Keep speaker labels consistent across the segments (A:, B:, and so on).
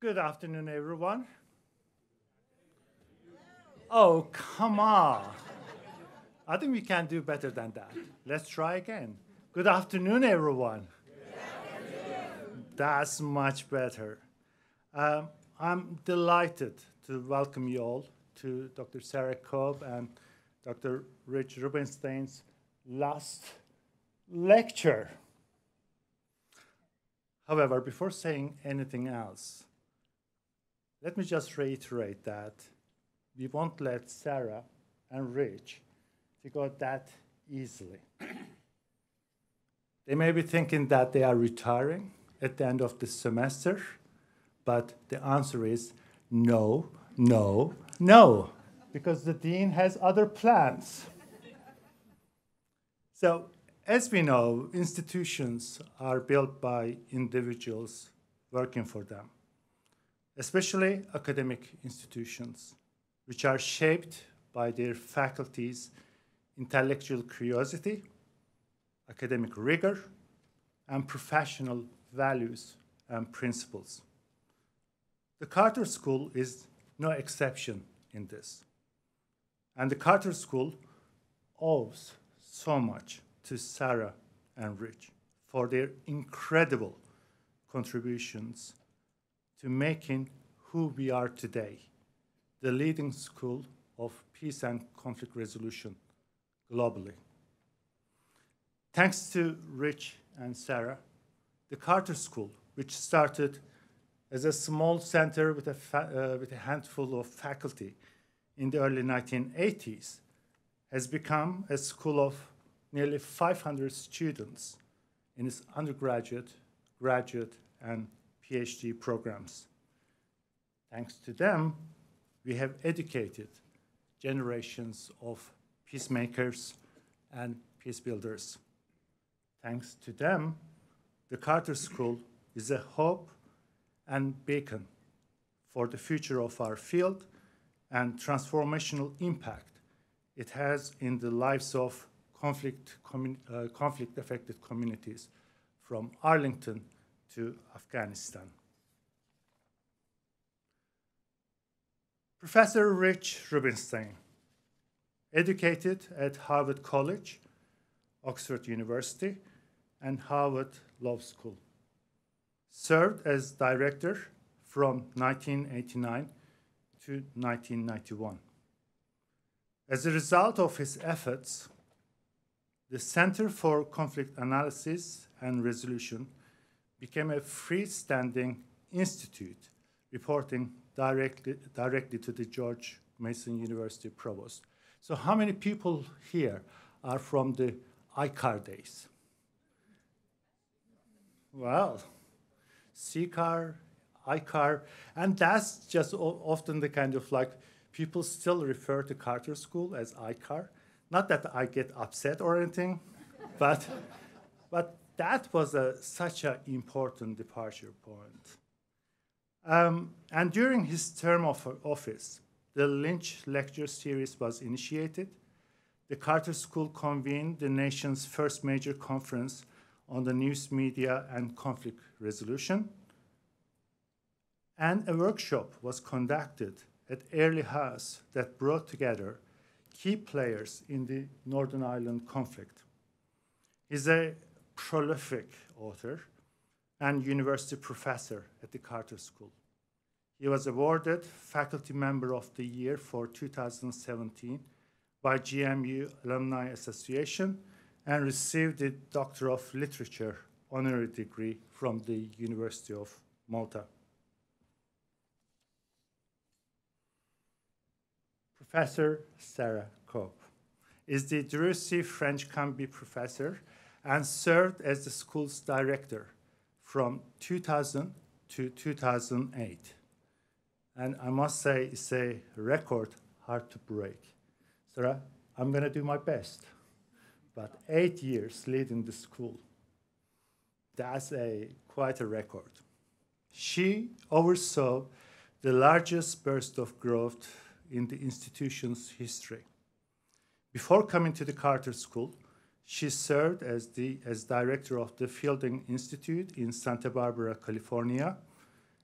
A: Good afternoon, everyone. Oh, come on. I think we can do better than that. Let's try again. Good afternoon, everyone. That's much better. Um, I'm delighted to welcome you all to Dr. Sara Cobb and Dr. Rich Rubenstein's last lecture. However, before saying anything else, let me just reiterate that we won't let Sara and Rich go that easily. they may be thinking that they are retiring at the end of the semester, but the answer is no, no, no, because the dean has other plans. so, as we know, institutions are built by individuals working for them especially academic institutions, which are shaped by their faculty's intellectual curiosity, academic rigor, and professional values and principles. The Carter School is no exception in this. And the Carter School owes so much to Sara and Rich for their incredible contributions to making who we are today, the leading school of peace and conflict resolution globally. Thanks to Rich and Sara, the Carter School, which started as a small center with a, uh, with a handful of faculty in the early 1980s, has become a school of nearly 500 students in its undergraduate, graduate, and PhD programs. Thanks to them, we have educated generations of peacemakers and peace builders. Thanks to them, the Carter School is a hope and beacon for the future of our field and transformational impact it has in the lives of conflict, uh, conflict affected communities from Arlington to Afghanistan. Professor Rich Rubenstein, educated at Harvard College, Oxford University, and Harvard Law School. Served as director from 1989 to 1991. As a result of his efforts, the Center for Conflict Analysis and Resolution became a freestanding institute reporting directly, directly to the George Mason University Provost. So how many people here are from the ICAR days? Well, CCAR, ICAR, and that's just often the kind of like people still refer to Carter School as ICAR. Not that I get upset or anything, but, but that was a, such an important departure point. Um, and during his term of office, the Lynch Lecture Series was initiated. The Carter School convened the nation's first major conference on the news media and conflict resolution. And a workshop was conducted at Airlie House that brought together key players in the Northern Ireland conflict. He's a prolific author and university professor at the Carter School. He was awarded Faculty Member of the Year for 2017 by GMU Alumni Association and received the Doctor of Literature honorary degree from the University of Malta. Professor Sara Cobb is the Drucie French Cumbie Professor and served as the school's director from 2000 to 2008. And I must say, it's a record hard to break. Sarah, I'm going to do my best. But eight years leading the school, that's a, quite a record. She oversaw the largest burst of growth in the institution's history, Before coming to the Carter School, she served as the as director of the Fielding Institute in Santa Barbara, California,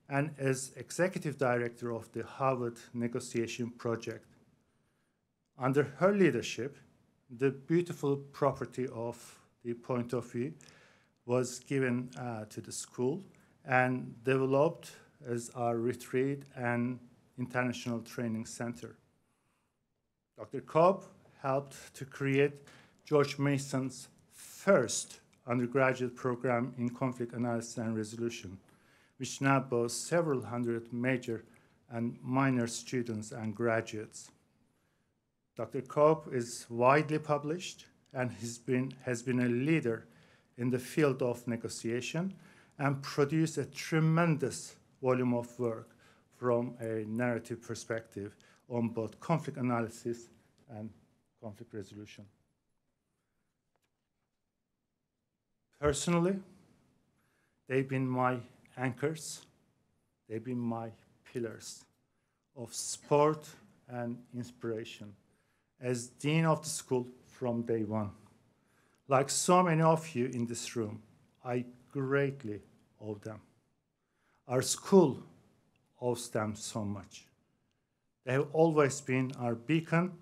A: and as executive director of the Harvard Negotiation Project. Under her leadership, the beautiful property of the Point of View was given uh, to the school and developed as our retreat and international training center. Dr. Cobb helped to create George Mason's first undergraduate program in conflict analysis and resolution, which now boasts several hundred major and minor students and graduates. Dr. Cobb is widely published and has been, has been a leader in the field of negotiation and produced a tremendous volume of work from a narrative perspective on both conflict analysis and conflict resolution. Personally, they've been my anchors, they've been my pillars of support and inspiration as Dean of the school from day one. Like so many of you in this room, I greatly owe them. Our school owes them so much. They have always been our beacon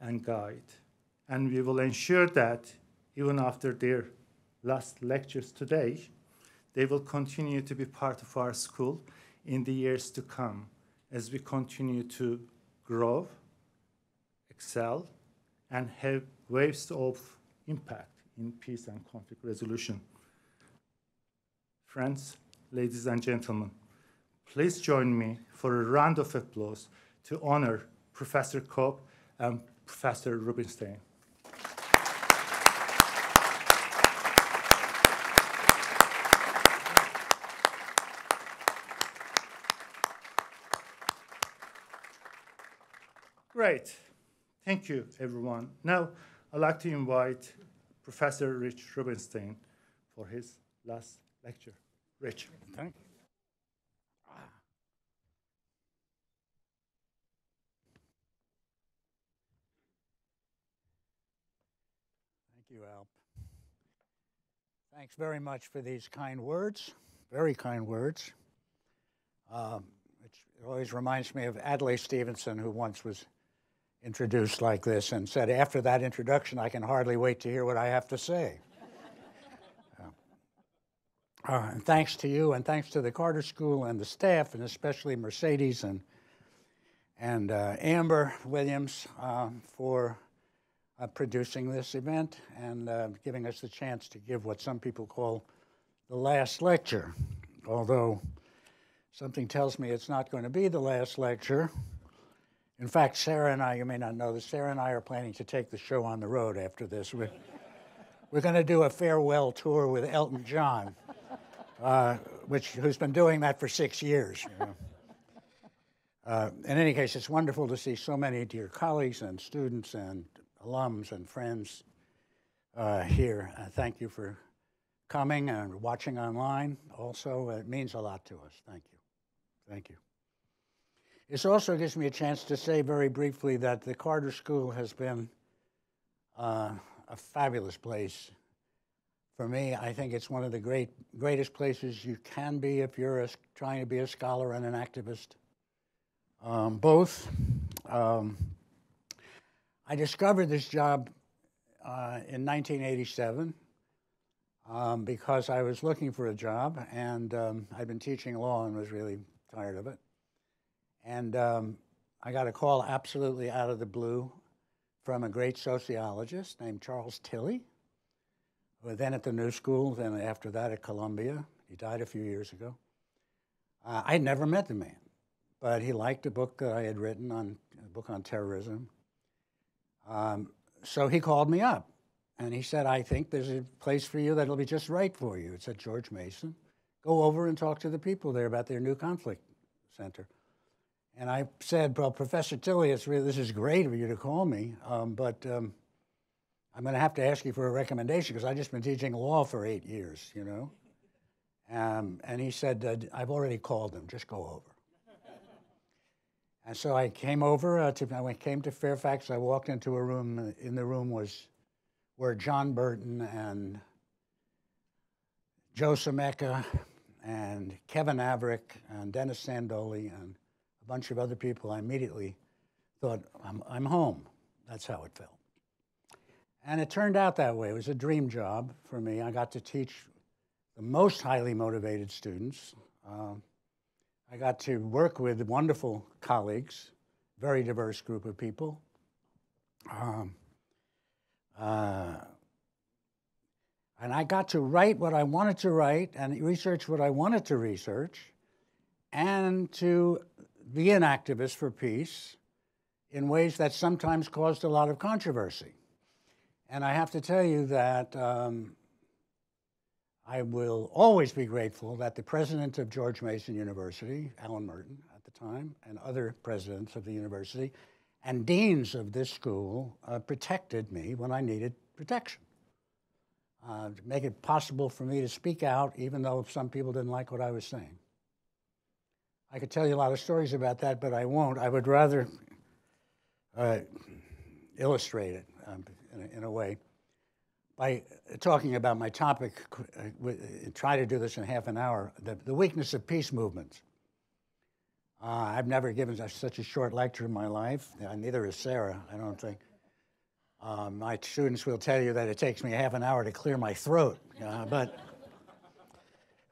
A: and guide, and we will ensure that even after their last lectures today, they will continue to be part of our school in the years to come as we continue to grow, excel, and have waves of impact in peace and conflict resolution. Friends, ladies and gentlemen, please join me for a round of applause to honor Professor Cobb and Professor Rubenstein. Great. Thank you, everyone. Now, I'd like to invite Professor Rich Rubenstein for his last lecture. Rich.
B: Thank you, Thanks very much for these kind words, very kind words. Um, it always reminds me of Adlai Stevenson, who once was introduced like this and said, After that introduction, I can hardly wait to hear what I have to say. Uh, and thanks to you, and thanks to the Carter School and the staff, and especially Mercedes and and uh, Amber Williams uh, for uh, producing this event and uh, giving us the chance to give what some people call the last lecture. Although something tells me it's not going to be the last lecture. In fact, Sara and I, you may not know this, Sara and I are planning to take the show on the road after this. We're, we're going to do a farewell tour with Elton John uh, which who's been doing that for six years. You know. uh, in any case, it's wonderful to see so many dear colleagues and students and alums and friends uh, here. Uh, thank you for coming and watching online. Also, it means a lot to us. Thank you. Thank you. This also gives me a chance to say very briefly that the Carter School has been uh, a fabulous place for me, I think it's one of the great, greatest places you can be if you're a, trying to be a scholar and an activist. Um, both. Um, I discovered this job uh, in 1987 um, because I was looking for a job and um, I'd been teaching law and was really tired of it. And um, I got a call absolutely out of the blue from a great sociologist named Charles Tilly who then at the New School, then after that at Columbia. He died a few years ago. Uh, I'd never met the man, but he liked a book that I had written on a book on terrorism. Um, so he called me up and he said, I think there's a place for you that'll be just right for you. It's at George Mason. Go over and talk to the people there about their new conflict center. And I said, Well, Professor Tilly, it's really, this is great of you to call me, um, but um, I'm going to have to ask you for a recommendation because I've just been teaching law for eight years, you know. Um, and he said, I've already called them, just go over. And so I came over uh, to, I came to Fairfax. I walked into a room. uh, In the room was where John Burton and Joe Scimecca and Kevin Avruch and Dennis Sandole and a bunch of other people. I immediately thought, I'm, I'm home. That's how it felt. And it turned out that way. It was a dream job for me. I got to teach the most highly motivated students. Um, I got to work with wonderful colleagues, very diverse group of people. Um, uh, and I got to write what I wanted to write and research what I wanted to research and to be an activist for peace in ways that sometimes caused a lot of controversy. And I have to tell you that um, I will always be grateful that the president of George Mason University, Alan Merten at the time, and other presidents of the university and deans of this school uh, protected me when I needed protection. Uh, to make it possible for me to speak out, even though some people didn't like what I was saying. I could tell you a lot of stories about that, but I won't. I would rather uh, illustrate it um, in, a, in, a, way by talking about my topic. Uh, try to do this in half an hour the, the weakness of peace movements. Uh, I've never given such a short lecture in my life, neither has Sara, I don't think. Um, my students will tell you that it takes me half an hour to clear my throat, uh, but,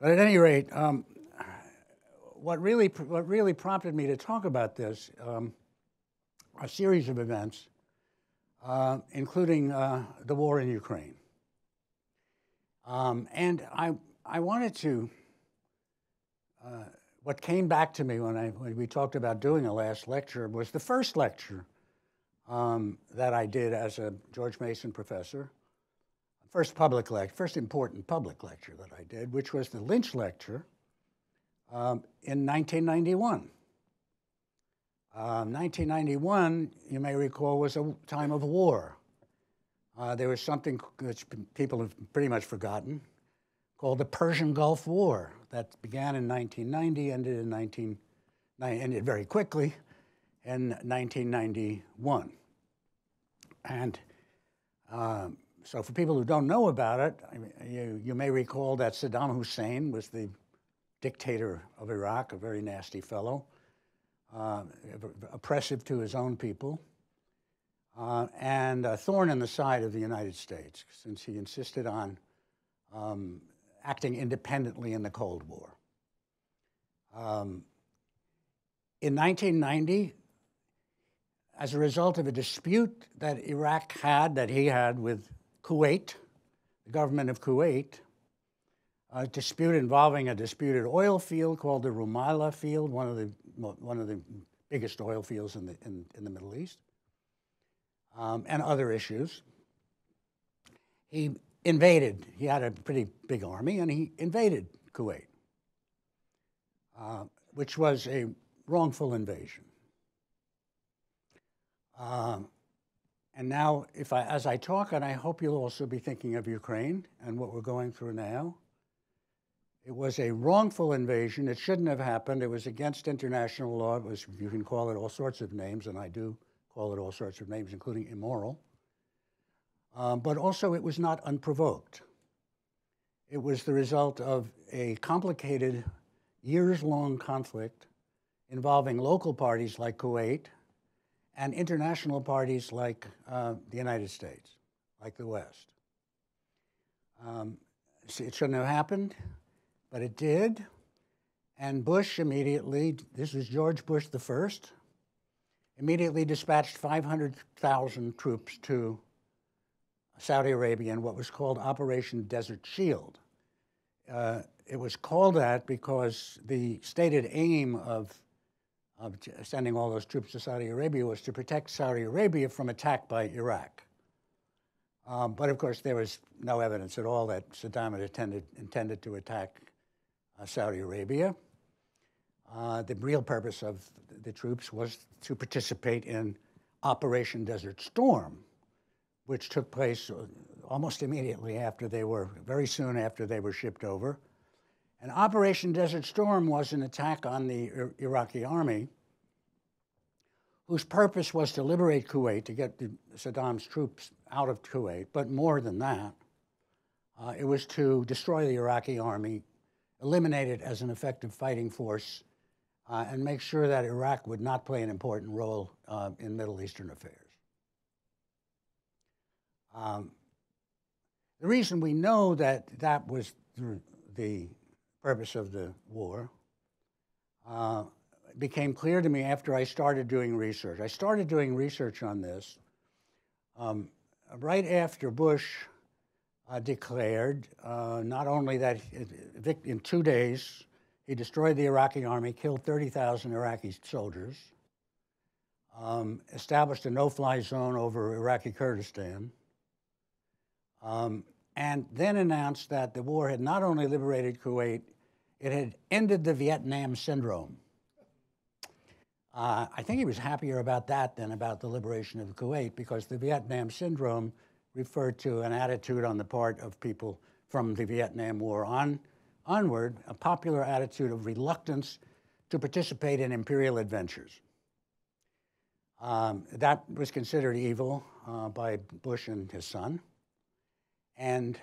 B: but at any rate, um, what, really, what really prompted me to talk about this, um, a series of events, uh, including uh, the war in Ukraine. Um, and I, I wanted to, uh, what came back to me when, I, when we talked about doing a last lecture was the first lecture um, that I did as a George Mason professor. First public lecture, first important public lecture that I did, which was the Lynch Lecture um, in 1991. Um, 1991, you may recall, was a time of war. Uh, there was something which people have pretty much forgotten called the Persian Gulf War that began in 1990, ended in 19, ended very quickly, in 1991. And um, so, for people who don't know about it, you, you may recall that Saddam Hussein was the dictator of Iraq, a very nasty fellow, uh, oppressive to his own people, uh, and a thorn in the side of the United States, since he insisted on um, acting independently in the Cold War. Um, in 1990, as a result of a dispute that Iraq had, that he had with Kuwait, the government of Kuwait, a dispute involving a disputed oil field called the Rumaila field, one of the, one of the biggest oil fields in the, in, in the Middle East, um, and other issues. He invaded, he had a pretty big army, and he invaded Kuwait, uh, which was a wrongful invasion. Um, and now, if I, as I talk, and I hope you'll also be thinking of Ukraine and what we're going through now, it was a wrongful invasion. It shouldn't have happened. It was against international law. It was, you can call it all sorts of names, and I do call it all sorts of names, including immoral. Um, but also, it was not unprovoked. It was the result of a complicated, years long conflict involving local parties like Kuwait and international parties like uh, the United States, like the West. Um, it shouldn't have happened, but it did. And Bush immediately, this was George Bush the first, immediately dispatched 500,000 troops to Saudi Arabia in what was called Operation Desert Shield. Uh, it was called that because the stated aim of of sending all those troops to Saudi Arabia was to protect Saudi Arabia from attack by Iraq. Um, but of course, there was no evidence at all that Saddam had intended, intended to attack Saudi Arabia. Uh, the real purpose of the troops was to participate in Operation Desert Storm, which took place uh, almost immediately after they were, very soon after they were shipped over. And Operation Desert Storm was an attack on the Iraqi army whose purpose was to liberate Kuwait, to get the, Saddam's troops out of Kuwait, but more than that, uh, it was to destroy the Iraqi army, eliminate it as an effective fighting force, uh, and make sure that Iraq would not play an important role uh, in Middle Eastern affairs. Um, the reason we know that that was the, the purpose of the war uh, became clear to me after I started doing research. I started doing research on this um, right after Bush uh, declared uh, not only that in two days he destroyed the Iraqi army, killed 30,000 Iraqi soldiers, um, established a no fly zone over Iraqi Kurdistan, um, and then announced that the war had not only liberated Kuwait, it had ended the Vietnam syndrome. Uh, I think he was happier about that than about the liberation of Kuwait because the Vietnam syndrome referred to an attitude on the part of people from the Vietnam War on, onward, a popular attitude of reluctance to participate in imperial adventures. Um, that was considered evil uh, by Bush and his son. And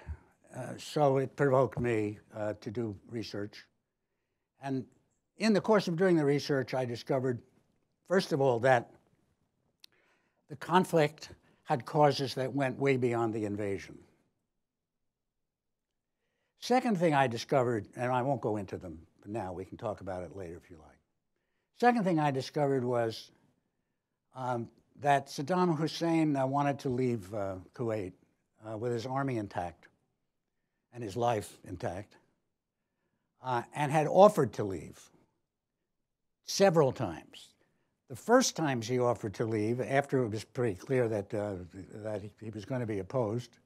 B: uh, so it provoked me uh, to do research. And in the course of doing the research, I discovered, first of all, that the conflict had causes that went way beyond the invasion. Second thing I discovered, and I won't go into them now, we can talk about it later if you like. Second thing I discovered was um, that Saddam Hussein uh, wanted to leave uh, Kuwait uh, with his army intact and his life intact, uh, and had offered to leave several times. The first times he offered to leave, after it was pretty clear that, uh, that he was going to be opposed,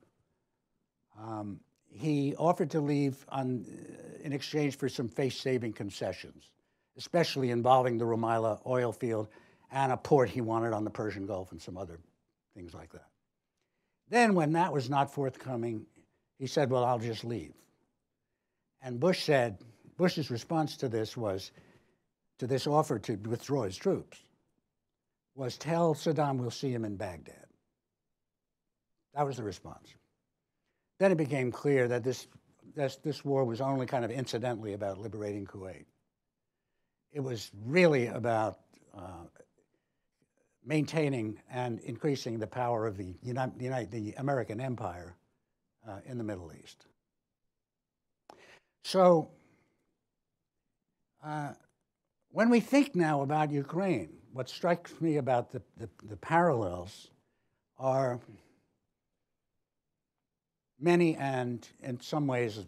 B: um, he offered to leave on, uh, in exchange for some face-saving concessions, especially involving the Rumaila oil field and a port he wanted on the Persian Gulf and some other things like that. Then, when that was not forthcoming, he said, Well, I'll just leave. And Bush said, Bush's response to this was, to this offer to withdraw his troops, was tell Saddam we'll see him in Baghdad. That was the response. Then it became clear that this, this, this war was only kind of incidentally about liberating Kuwait. It was really about uh, maintaining and increasing the power of the, United, the American empire uh, in the Middle East. So, uh, when we think now about Ukraine, what strikes me about the, the, the parallels are many and in some ways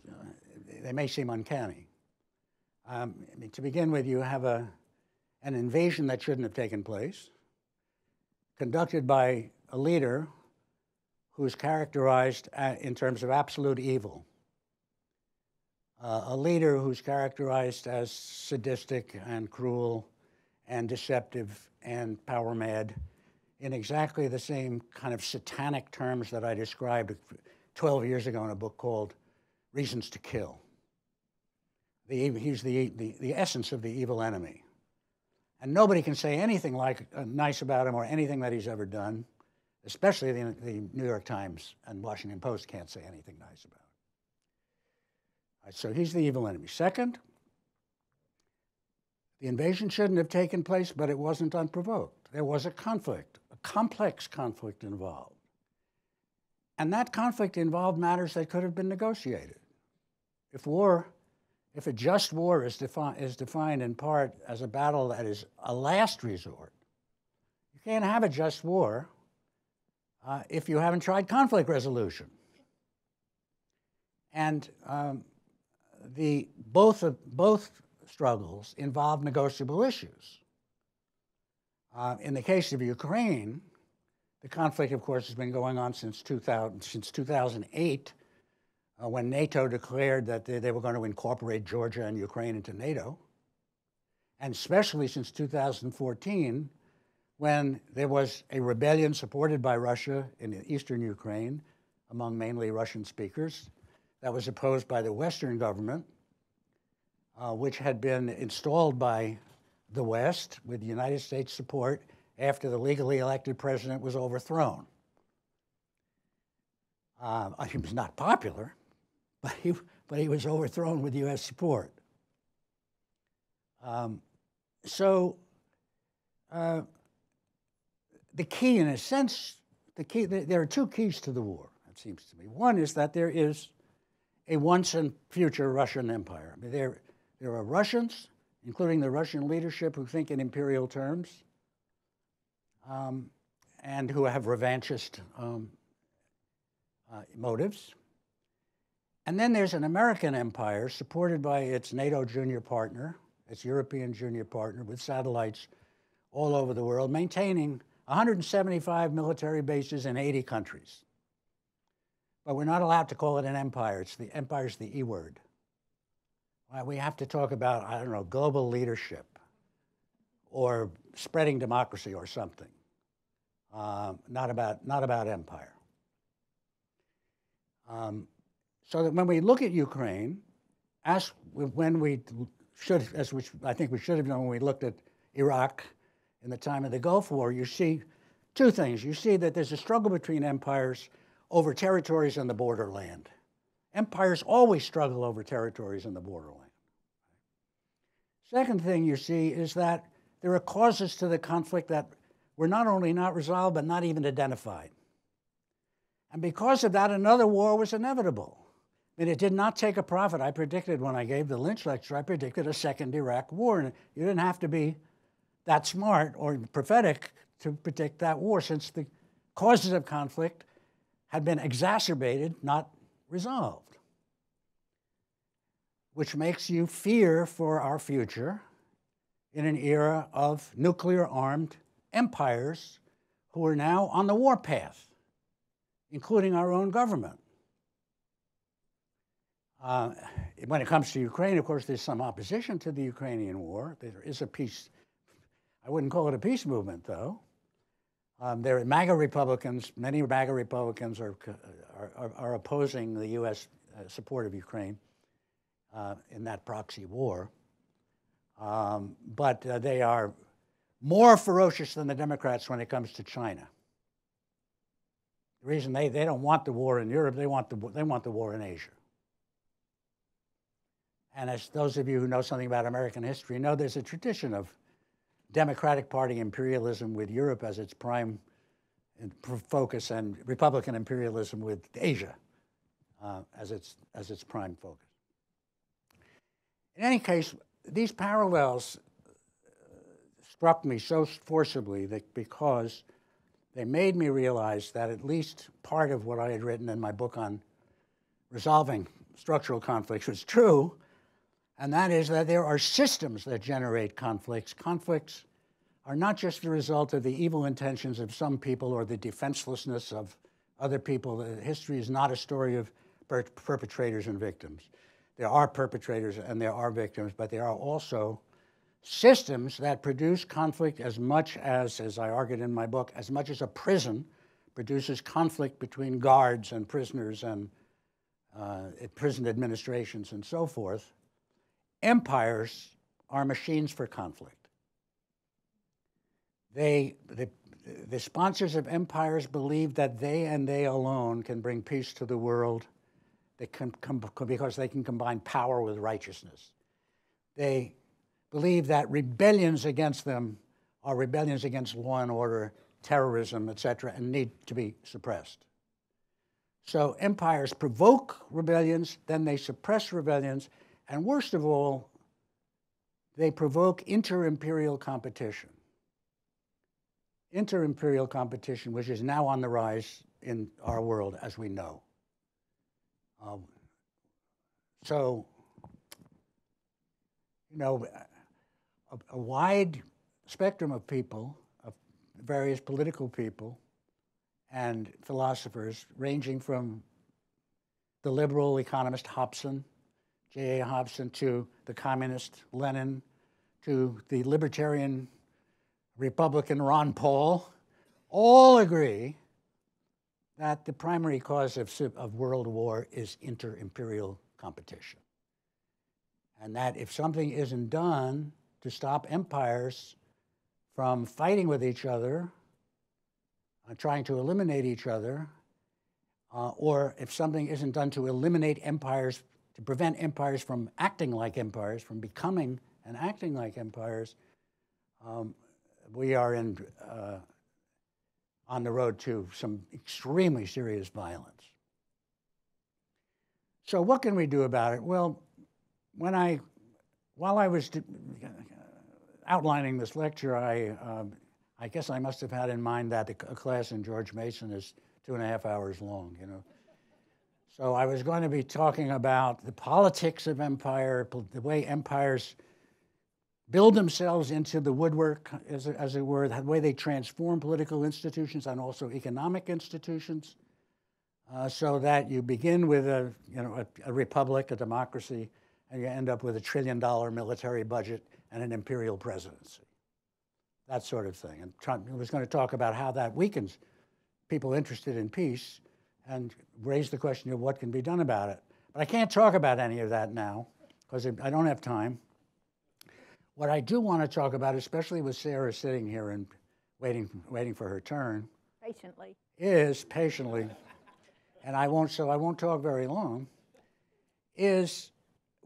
B: they may seem uncanny. Um, I mean, to begin with, you have a, an invasion that shouldn't have taken place conducted by a leader who's characterized in terms of absolute evil. Uh, a leader who's characterized as sadistic and cruel and deceptive and power mad in exactly the same kind of satanic terms that I described 12 years ago in a book called Reasons to Kill. The, he's the, the, the essence of the evil enemy. And nobody can say anything like uh, nice about him or anything that he's ever done, especially the, the, New York Times and Washington Post can't say anything nice about him. Right, so he's the evil enemy. Second, the invasion shouldn't have taken place, but it wasn't unprovoked. There was a conflict, a complex conflict involved. And that conflict involved matters that could have been negotiated. If war if a just war is, defi- is defined in part as a battle that is a last resort, you can't have a just war uh, if you haven't tried conflict resolution. And um, the, both, of, both struggles involve negotiable issues. Uh, in the case of Ukraine, the conflict, of course, has been going on since, 2000, since 2008 uh, when NATO declared that they, they were going to incorporate Georgia and Ukraine into NATO, and especially since 2014, when there was a rebellion supported by Russia in eastern Ukraine among mainly Russian speakers that was opposed by the Western government, uh, which had been installed by the West with United States support after the legally elected president was overthrown. Um, he was not popular, but he, but he was overthrown with U.S. support. Um, so, uh, the key, in a sense, the key, there are two keys to the war, it seems to me. One is that there is a once and future Russian empire. I mean, there, there are Russians, including the Russian leadership, who think in imperial terms um, and who have revanchist um, uh, motives. And then there's an American empire supported by its NATO junior partner, its European junior partner, with satellites all over the world, maintaining 175 military bases in 80 countries. But we're not allowed to call it an empire. It's the empire's the E word. We have to talk about, I don't know, global leadership or spreading democracy or something. Um, not about not about empire. Um, so that when we look at Ukraine, as when we should, as which I think we should have done when we looked at Iraq in the time of the Gulf War, you see two things. You see that there's a struggle between empires over territories in the borderland. Empires always struggle over territories in the borderland. Second thing you see is that there are causes to the conflict that were not only not resolved, but not even identified. And because of that, another war was inevitable. I mean, it did not take a prophet. I predicted when I gave the Lynch lecture, I predicted a second Iraq war. And you didn't have to be that smart or prophetic to predict that war, since the causes of conflict had been exacerbated, not resolved. Which makes you fear for our future in an era of nuclear armed empires who are now on the warpath, including our own government. Uh, when it comes to Ukraine, of course, there's some opposition to the Ukrainian war. There is a peace, I wouldn't call it a peace movement, though. Um, there are MAGA Republicans, many MAGA Republicans are, are, are opposing the U.S. Uh, support of Ukraine uh, in that proxy war. Um, but uh, they are more ferocious than the Democrats when it comes to China. The reason they, they don't want the war in Europe, they want the, they want the war in Asia. And as those of you who know something about American history know, there's a tradition of Democratic Party imperialism with Europe as its prime focus and Republican imperialism with Asia uh, as, its, as its prime focus. In any case, these parallels struck me so forcibly that because they made me realize that at least part of what I had written in my book on resolving structural conflicts was true, and that is that there are systems that generate conflicts. Conflicts are not just the result of the evil intentions of some people or the defenselessness of other people. History is not a story of per perpetrators and victims. There are perpetrators and there are victims, but there are also systems that produce conflict as much as, as I argued in my book, as much as a prison produces conflict between guards and prisoners and uh, prison administrations and so forth, empires are machines for conflict. They, the, the sponsors of empires believe that they and they alone can bring peace to the world they can, because they can combine power with righteousness. They believe that rebellions against them are rebellions against law and order, terrorism, etc., and need to be suppressed. So empires provoke rebellions, then they suppress rebellions, and worst of all, they provoke inter-imperial competition. Inter-imperial competition, which is now on the rise in our world, as we know. Um, so, you know, a, a wide spectrum of people, of various political people and philosophers, ranging from the liberal economist Hobson, J.A. Hobson, to the communist Lenin, to the libertarian Republican Ron Paul, all agree that the primary cause of, of world war is inter-imperial competition. And that if something isn't done, to stop empires from fighting with each other, uh, trying to eliminate each other, uh, or if something isn't done to eliminate empires, to prevent empires from acting like empires, from becoming and acting like empires, um, we are in, uh, on the road to some extremely serious violence. So, what can we do about it? Well, when I, while I was outlining this lecture, I, um, I guess I must have had in mind that a class in George Mason is two and a half hours long, you know. So I was going to be talking about the politics of empire, the way empires build themselves into the woodwork, as, as it were, the way they transform political institutions and also economic institutions, uh, so that you begin with a, you know, a, a, republic, a democracy, and you end up with a trillion dollar military budget and an imperial presidency. That sort of thing. And Trump was going to talk about how that weakens people interested in peace and raise the question of what can be done about it. But I can't talk about any of that now because I don't have time. What I do want to talk about, especially with Sara sitting here and waiting, waiting for her turn,
C: patiently,
B: is patiently, and I won't. So I won't talk very long. Is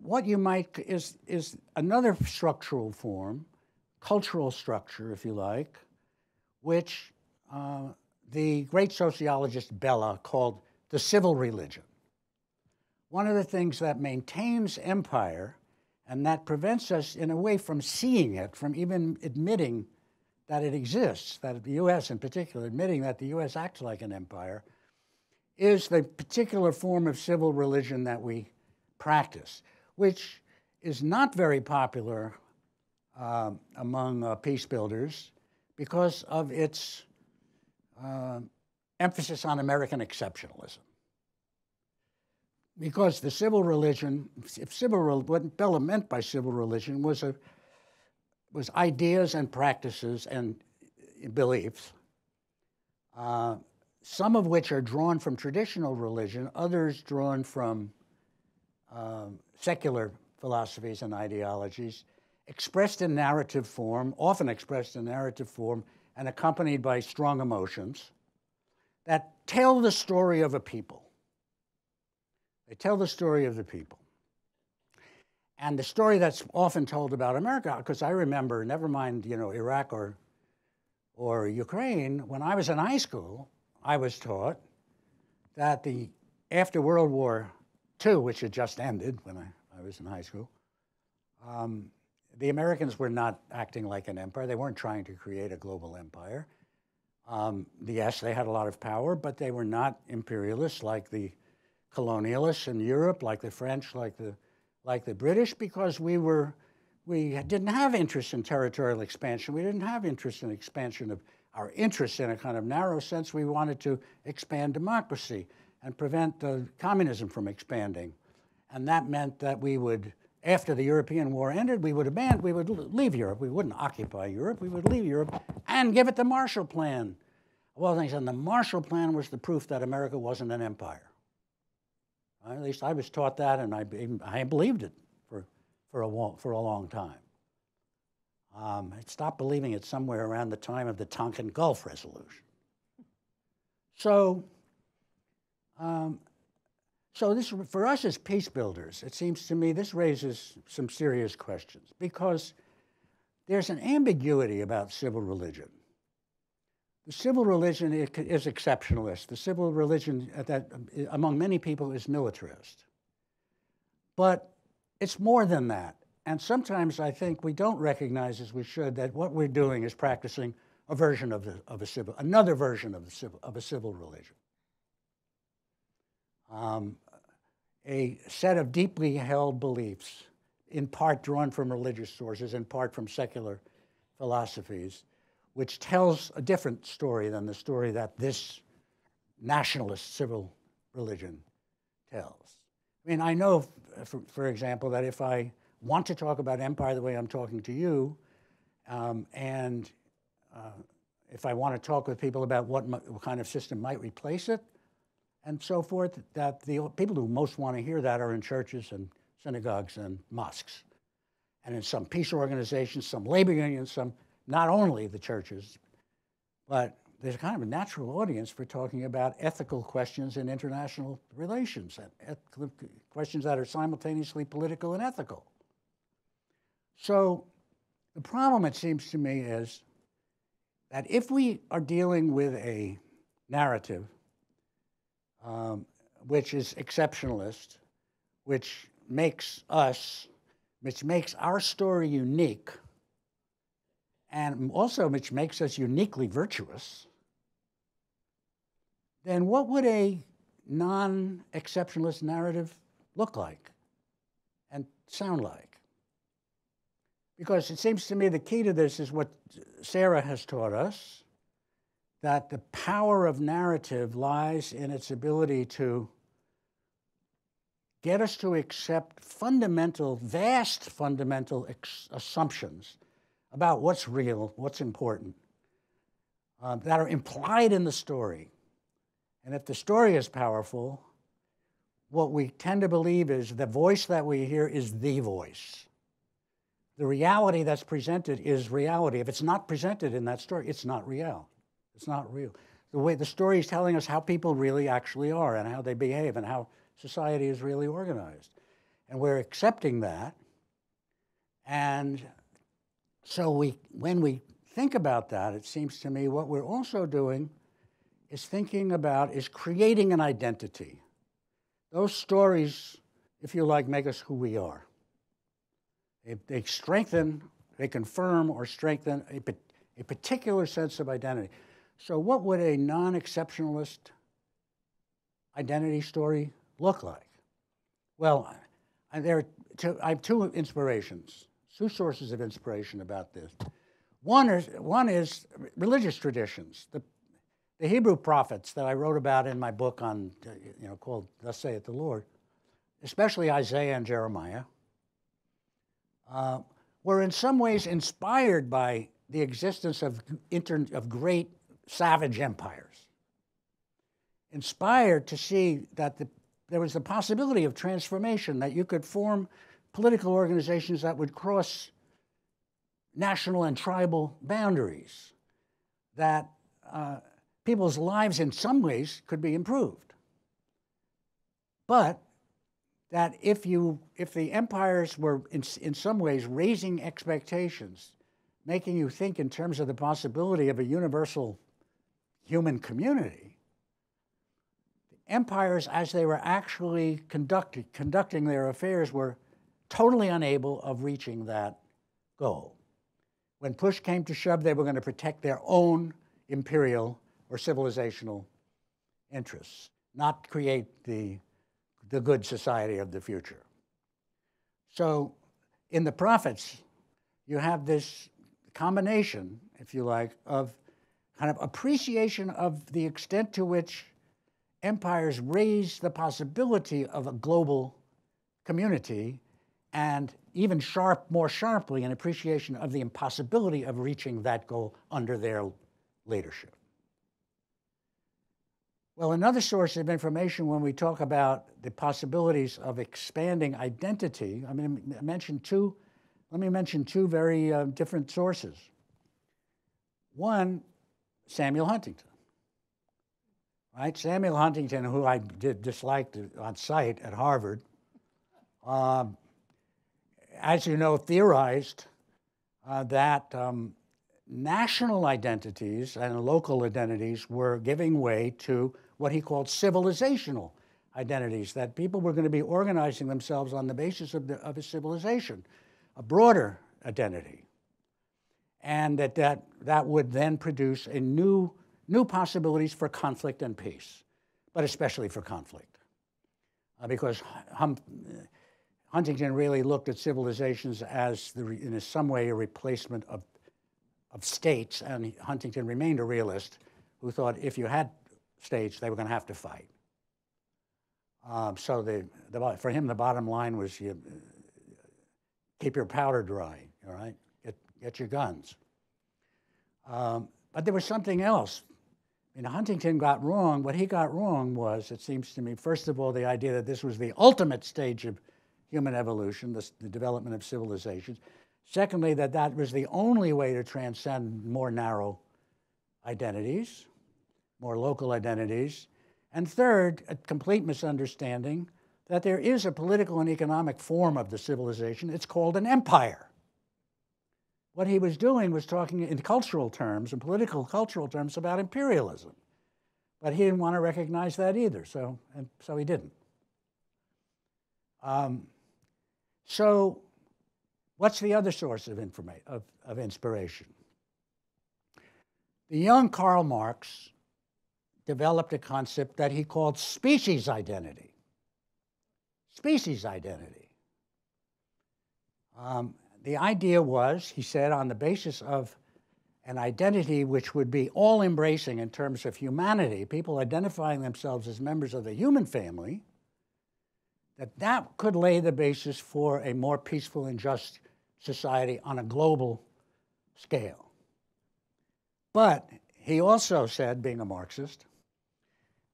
B: what you might is is another structural form, cultural structure, if you like, which uh, the great sociologist Bellah called the civil religion. One of the things that maintains empire and that prevents us, in a way, from seeing it, from even admitting that it exists, that the US in particular, admitting that the US acts like an empire, is the particular form of civil religion that we practice, which is not very popular uh, among uh, peace builders because of its uh, emphasis on American exceptionalism because the civil religion, if civil, what Bellah meant by civil religion was a was ideas and practices and beliefs, uh, some of which are drawn from traditional religion, others drawn from um, secular philosophies and ideologies, expressed in narrative form, often expressed in narrative form, and accompanied by strong emotions that tell the story of a people. They tell the story of the people. And the story that's often told about America, because I remember, never mind, you know, Iraq or, or Ukraine, when I was in high school, I was taught that the, after World War II, which had just ended when I, I was in high school, um, the Americans were not acting like an empire. They weren't trying to create a global empire. Um, yes, they had a lot of power, but they were not imperialists like the colonialists in Europe, like the French, like the, like the British, because we were, we didn't have interest in territorial expansion. We didn't have interest in expansion of our interests in a kind of narrow sense. We wanted to expand democracy and prevent uh, communism from expanding. And that meant that we would, after the European war ended, we would abandon, we would leave Europe. We wouldn't occupy Europe. We would leave Europe and give it the Marshall Plan. Well, things, and the Marshall Plan was the proof that America wasn't an empire. At least I was taught that, and I, I believed it for, for, a, for a long time. Um, I stopped believing it somewhere around the time of the Tonkin Gulf Resolution. So, um, so this for us as peace builders, it seems to me this raises some serious questions because there's an ambiguity about civil religion. The civil religion is exceptionalist. The civil religion uh, that among many people is militarist. But it's more than that. And sometimes I think we don't recognize as we should that what we're doing is practicing a version of, the, of a civil, another version of, the civil, of a civil religion. Um, a set of deeply held beliefs, in part drawn from religious sources, in part from secular philosophies, which tells a different story than the story that this nationalist civil religion tells. I mean, I know, for, for example, that if I want to talk about empire the way I'm talking to you, um, and uh, if I want to talk with people about what, what, kind of system might replace it, and so forth, that the people who most want to hear that are in churches and synagogues and mosques, and in some peace organizations, some labor unions, some not only the churches, but there's kind of a natural audience for talking about ethical questions in international relations, questions that are simultaneously political and ethical. So the problem, it seems to me, is that if we are dealing with a narrative um, which is exceptionalist, which makes us, which makes our story unique, and also which makes us uniquely virtuous, then what would a non exceptionalist narrative look like and sound like? Because it seems to me the key to this is what Sara has taught us that the power of narrative lies in its ability to get us to accept fundamental, vast fundamental assumptions about what's real, what's important, uh, that are implied in the story. And if the story is powerful, what we tend to believe is the voice that we hear is the voice. The reality that's presented is reality. If it's not presented in that story, it's not real. It's not real. The way the story is telling us how people really actually are and how they behave and how society is really organized. And we're accepting that. And so we, when we think about that, it seems to me what we're also doing is thinking about, is creating an identity. Those stories, if you like, make us who we are. They, they strengthen, they confirm or strengthen a, a particular sense of identity. So, what would a non exceptionalist identity story look like? Well, there I have two inspirations, two sources of inspiration about this. One is, one is religious traditions. The, the Hebrew prophets that I wrote about in my book on, you know, called Thus Saith the Lord, especially Isaiah and Jeremiah, uh, were in some ways inspired by the existence of, inter, of great savage empires. Inspired to see that the, there was the possibility of transformation, that you could form political organizations that would cross national and tribal boundaries, that uh, people's lives in some ways could be improved. But that if you if the empires were in, in some ways raising expectations making you think in terms of the possibility of a universal human community empires as they were actually conducting conducting their affairs were totally unable of reaching that goal when push came to shove they were going to protect their own imperial or civilizational interests not create the the good society of the future. So, in the prophets, you have this combination, if you like, of kind of appreciation of the extent to which empires raise the possibility of a global community and even sharp, more sharply, an appreciation of the impossibility of reaching that goal under their leadership. Well, another source of information when we talk about the possibilities of expanding identity, I mean, I mentioned two, let me mention two very uh, different sources. One, Samuel Huntington. Right? Samuel Huntington, who I did disliked on sight at Harvard, um, as you know, theorized uh, that um, national identities and local identities were giving way to what he called civilizational identities, that people were going to be organizing themselves on the basis of, the, of a civilization, a broader identity. And that, that that would then produce a new, new possibilities for conflict and peace, but especially for conflict. Uh, because hum, Huntington really looked at civilizations as, the, in some way, a replacement of, of states, and Huntington remained a realist who thought if you had states, they were going to have to fight. Um, so the, the, for him, the bottom line was you keep your powder dry, all right? Get, get your guns. Um, but there was something else. Mean, Huntington got wrong. What he got wrong was, it seems to me, first of all, the idea that this was the ultimate stage of human evolution, the, the development of civilizations. Secondly, that that was the only way to transcend more narrow identities, more local identities. And third, a complete misunderstanding that there is a political and economic form of the civilization. It's called an empire. What he was doing was talking in cultural terms, in political cultural terms, about imperialism. But he didn't want to recognize that either, so, and so he didn't. Um, so, what's the other source of, of, of inspiration? The young Karl Marx developed a concept that he called species identity. Species identity. Um, the idea was, he said, on the basis of an identity which would be all embracing in terms of humanity, people identifying themselves as members of the human family, that that could lay the basis for a more peaceful and just society on a global scale. But he also said, being a Marxist,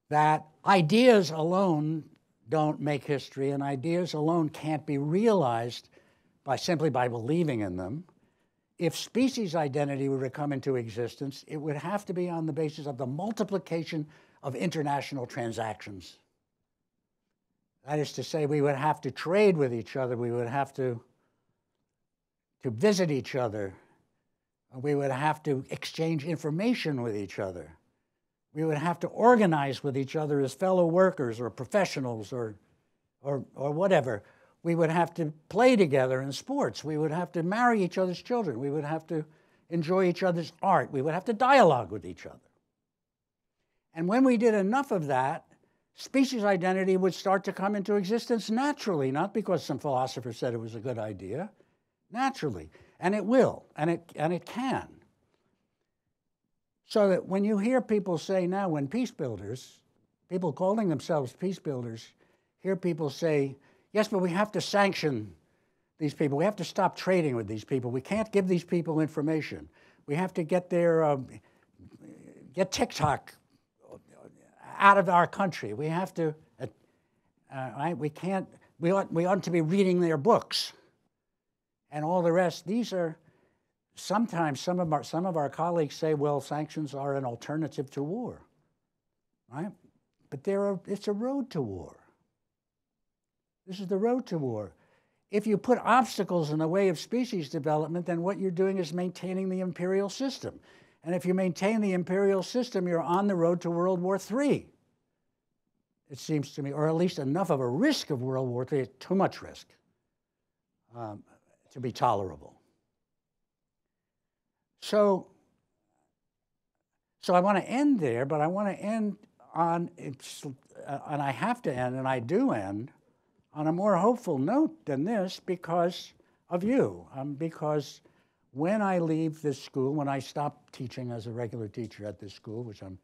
B: that ideas alone don't make history and ideas alone can't be realized by simply by believing in them. If species identity were to come into existence, it would have to be on the basis of the multiplication of international transactions. That is to say, we would have to trade with each other, we would have to, to visit each other, we would have to exchange information with each other. We would have to organize with each other as fellow workers or professionals or, or, or whatever. We would have to play together in sports. We would have to marry each other's children. We would have to enjoy each other's art. We would have to dialogue with each other. And when we did enough of that, species identity would start to come into existence naturally, not because some philosopher said it was a good idea, naturally. And it will, and it, and it can. So that when you hear people say now, when peace builders, people calling themselves peace builders, hear people say, yes, but we have to sanction these people. We have to stop trading with these people. We can't give these people information. We have to get their, uh, get TikTok out of our country. We have to, uh, right? We can't, we ought, we ought to be reading their books and all the rest. These are sometimes some of our, some of our colleagues say, well, sanctions are an alternative to war, right? But there are, it's a road to war. This is the road to war. If you put obstacles in the way of species development, then what you're doing is maintaining the imperial system. And if you maintain the imperial system, you're on the road to World War III. It seems to me, or at least enough of a risk of World War III, too much risk. Um, to be tolerable. So, so I want to end there, but I want to end on, uh, and I have to end, and I do end, on a more hopeful note than this because of you. Um, because when I leave this school, when I stop teaching as a regular teacher at this school, which I'm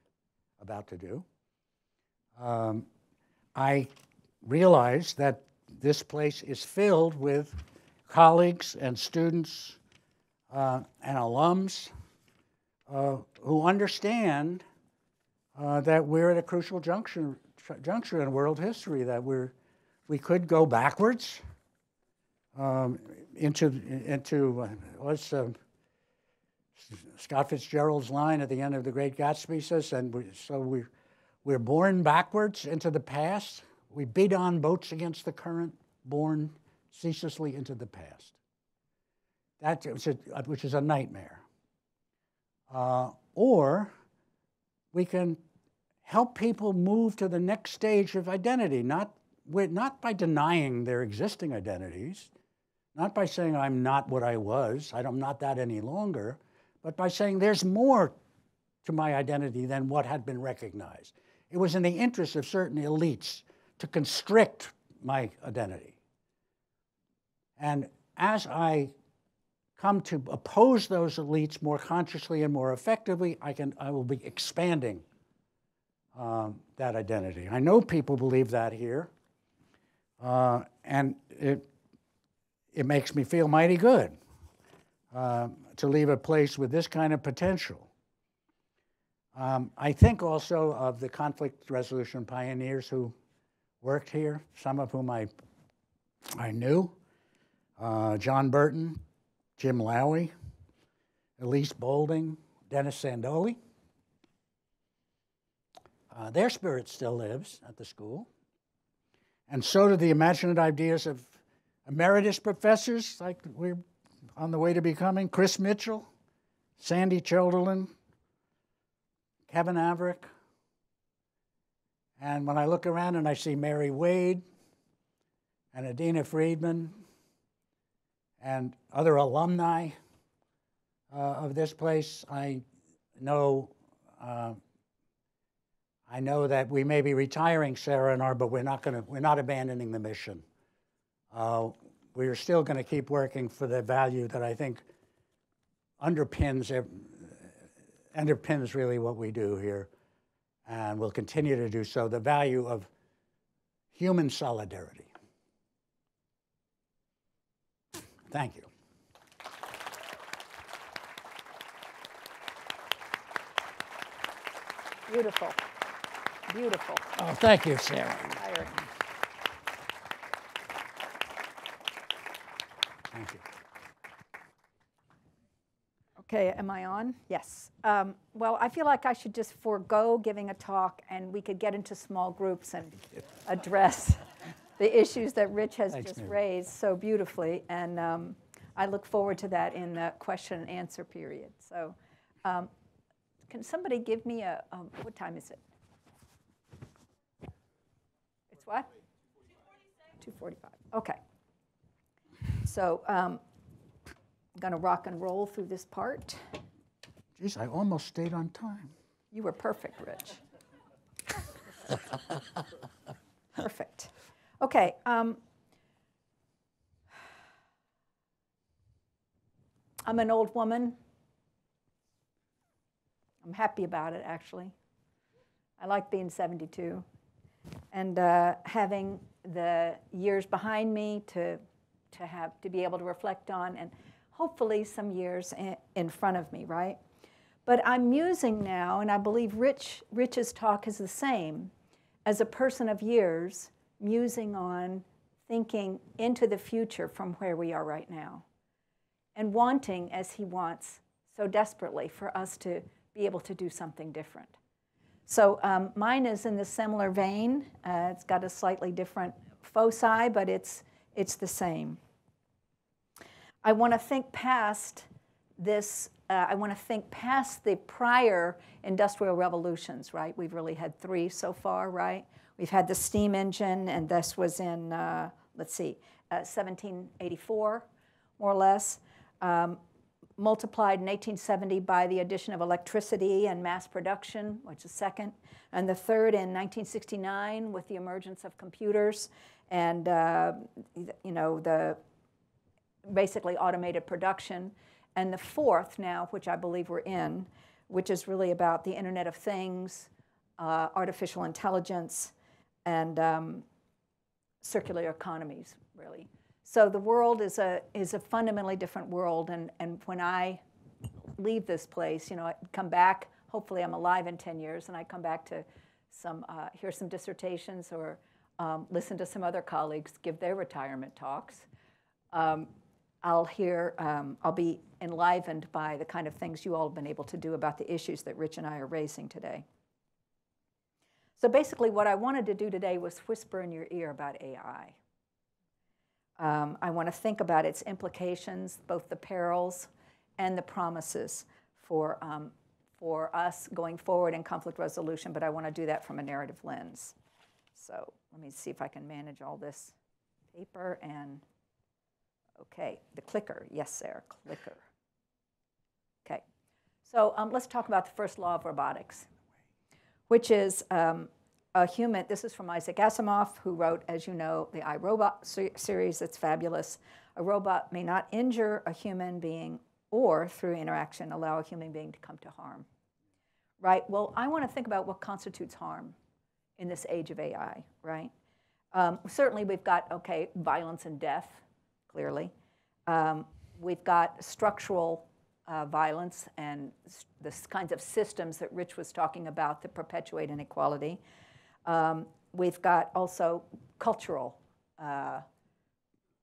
B: about to do, um, I realize that this place is filled with colleagues and students uh, and alums uh, who understand uh, that we're at a crucial juncture, juncture in world history, that we're, we could go backwards um, into, into uh, what's uh, Scott Fitzgerald's line at the end of The Great Gatsby says, and we, so we, we're born backwards into the past. We beat on boats against the current, born ceaselessly into the past. That, which is a nightmare. Uh, or we can help people move to the next stage of identity, not, not by denying their existing identities, not by saying I'm not what I was, I'm not that any longer, but by saying there's more to my identity than what had been recognized. It was in the interest of certain elites to constrict my identity. And as I come to oppose those elites more consciously and more effectively, I, can, I will be expanding um, that identity. I know people believe that here, uh, and it, it makes me feel mighty good uh, to leave a place with this kind of potential. Um, I think also of the conflict resolution pioneers who worked here, some of whom I, I knew uh, John Burton, Jim Laue, Elise Boulding, Dennis Sandole. Uh, their spirit still lives at the school. And so do the imaginative ideas of emeritus professors, like we're on the way to becoming Chris Mitchell, Sandy Cheldelin, Kevin Avruch. And when I look around and I see Mary Wade and Adina Friedman and other alumni uh, of this place, I know uh, I know that we may be retiring Sara and R, but we're not going to we're not abandoning the mission. Uh, we are still going to keep working for the value that I think underpins underpins really what we do here, and will continue to do so. The value of human solidarity. Thank you.
C: Beautiful. Beautiful.
B: Oh, thank you, Sara.
C: Tiring.
B: Thank you.
C: Okay, am I on? Yes. Um, well, I feel like I should just forego giving a talk and we could get into small groups and address the issues that Rich has
B: Thanks,
C: just
B: Mary.
C: raised so beautifully. And um, I look forward to that in the question and answer period. So, um, can somebody give me a, um, what time is it? It's what? 2:45. Okay. So, um, I'm going to rock and roll through this part.
B: Geez, I almost stayed on time.
C: You were perfect, Rich. perfect. Okay. Um, I'm an old woman. I'm happy about it, actually. I like being 72 and uh, having the years behind me to, to have to be able to reflect on, and hopefully some years in, front of me, right? But I'm musing now, and I believe Rich, Rich's talk is the same, as a person of years, musing on thinking into the future from where we are right now, and wanting, as he wants so desperately, for us to be able to do something different. So um, mine is in the similar vein. Uh, it's got a slightly different foci, but it's, it's the same. I want to think past this, uh, I want to think past the prior industrial revolutions, right? We've really had three so far, right? We've had the steam engine, and this was in, uh, let's see, uh, 1784, more or less. Um, multiplied in 1870 by the addition of electricity and mass production, which is second, and the third in 1969 with the emergence of computers and uh, you know the basically automated production, and the fourth now, which I believe we're in, which is really about the Internet of Things, uh, artificial intelligence, and um, circular economies, really. So the world is a, is a fundamentally different world. And, and when I leave this place, you know, I come back, hopefully I'm alive in 10 years, and I come back to some, uh, hear some dissertations or um, listen to some other colleagues give their retirement talks. Um, I'll hear, um, I'll be enlivened by the kind of things you all have been able to do about the issues that Rich and I are raising today. So basically what I wanted to do today was whisper in your ear about AI. Um, I want to think about its implications, both the perils and the promises for, um, for us going forward in conflict resolution, but I want to do that from a narrative lens. So let me see if I can manage all this paper and, okay, the clicker. Yes, Sara, clicker. Okay, so um, let's talk about the first law of robotics, which is um, a human, this is from Isaac Asimov, who wrote, as you know, the I, Robot series that's fabulous. A robot may not injure a human being or, through interaction, allow a human being to come to harm. Right? Well, I want to think about what constitutes harm in this age of AI, right? Um, certainly, we've got, okay, violence and death, clearly. Um, we've got structural uh, violence and the kinds of systems that Rich was talking about that perpetuate inequality. Um, we've got also cultural uh,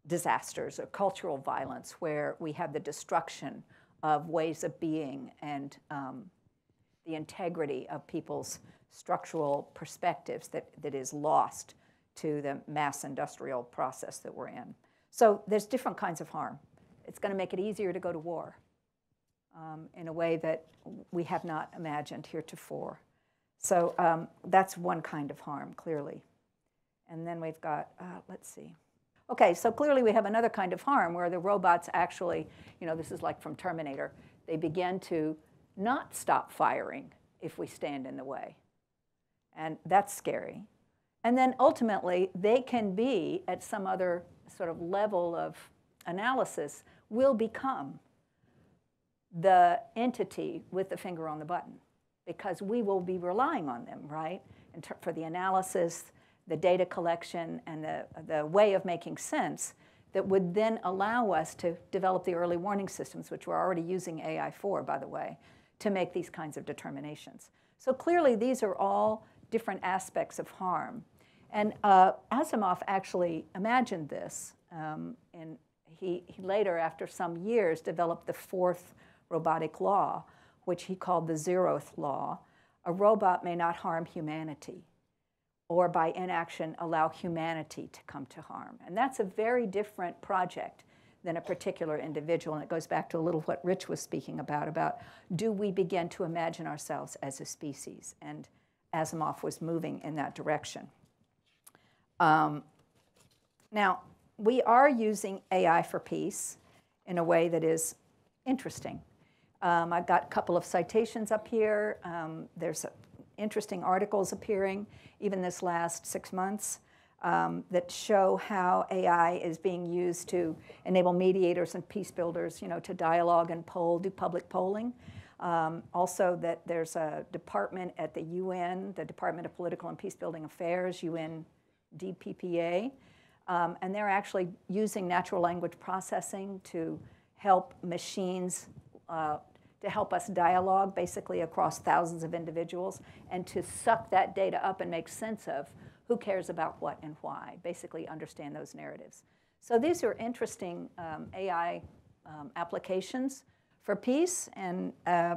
C: disasters or cultural violence where we have the destruction of ways of being and um, the integrity of people's structural perspectives that, that is lost to the mass industrial process that we're in. So there's different kinds of harm. It's going to make it easier to go to war um, in a way that we have not imagined heretofore. So um, that's one kind of harm, clearly. And then we've got, uh, let's see. Okay, so clearly we have another kind of harm where the robots actually, you know, this is like from Terminator, they begin to not stop firing if we stand in the way. And that's scary. And then ultimately, they can be at some other sort of level of analysis, will become the entity with the finger on the button because we will be relying on them, right? for the analysis, the data collection, and the, the way of making sense that would then allow us to develop the early warning systems, which we're already using AI for, by the way, to make these kinds of determinations. So clearly, these are all different aspects of harm. And uh, Asimov actually imagined this, um, and he, he later, after some years, developed the fourth robotic law, which he called the zeroth law. A robot may not harm humanity or by inaction allow humanity to come to harm. And that's a very different project than a particular individual. And it goes back to a little what Rich was speaking about, about do we begin to imagine ourselves as a species? And Asimov was moving in that direction. Um, now, we are using AI for peace in a way that is interesting. Um, I've got a couple of citations up here. Um, there's interesting articles appearing, even this last six months, um, that show how AI is being used to enable mediators and peace builders, you know, to dialogue and poll, do public polling. Um, also, that there's a department at the UN, the Department of Political and Peacebuilding Affairs, UN DPPA, um, and they're actually using natural language processing to help machines uh, to help us dialogue basically across thousands of individuals and to suck that data up and make sense of who cares about what and why, basically understand those narratives. So these are interesting um, AI um, applications for peace, and uh,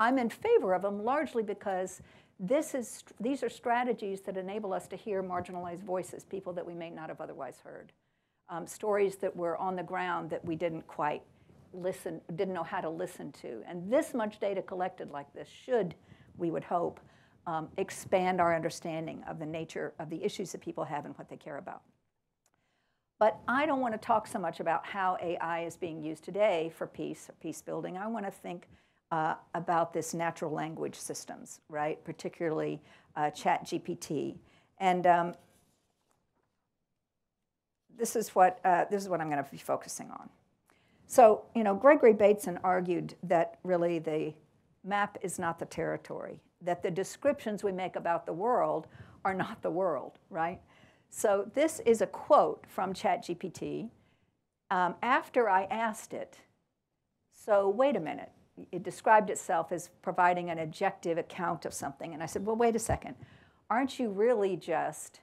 C: I'm in favor of them largely because this is, these are strategies that enable us to hear marginalized voices, people that we may not have otherwise heard. Um, stories that were on the ground that we didn't quite listen, didn't know how to listen to. And this much data collected like this should, we would hope, um, expand our understanding of the nature of the issues that people have and what they care about. But I don't want to talk so much about how AI is being used today for peace or peace building. I want to think uh, about this natural language systems, right? Particularly uh, ChatGPT. And um, this is what uh, this is what I'm going to be focusing on. So, you know, Gregory Bateson argued that really the map is not the territory, that the descriptions we make about the world are not the world, right? So this is a quote from ChatGPT um, after I asked it, so wait a minute, it described itself as providing an objective account of something. And I said, well, wait a second, aren't you really just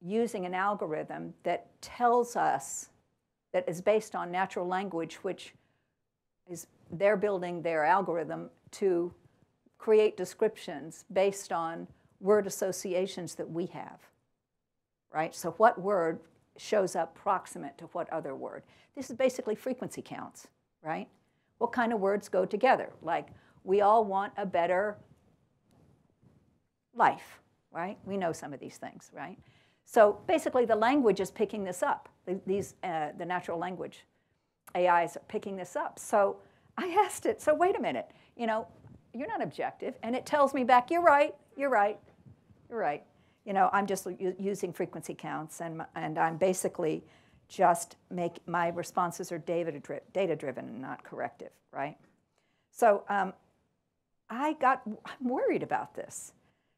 C: using an algorithm that tells us that is based on natural language, which is they're building their algorithm to create descriptions based on word associations that we have, right? So what word shows up proximate to what other word? This is basically frequency counts, right? What kind of words go together? Like, we all want a better life, right? We know some of these things, right? So basically, the language is picking this up. These, uh, the natural language AIs are picking this up. So I asked it, so wait a minute, you know, you're not objective. And it tells me back, you're right, you're right, you're right. You know, I'm just using frequency counts, and, and I'm basically just make my responses are data driven and not corrective, right? So um, I got, I'm worried about this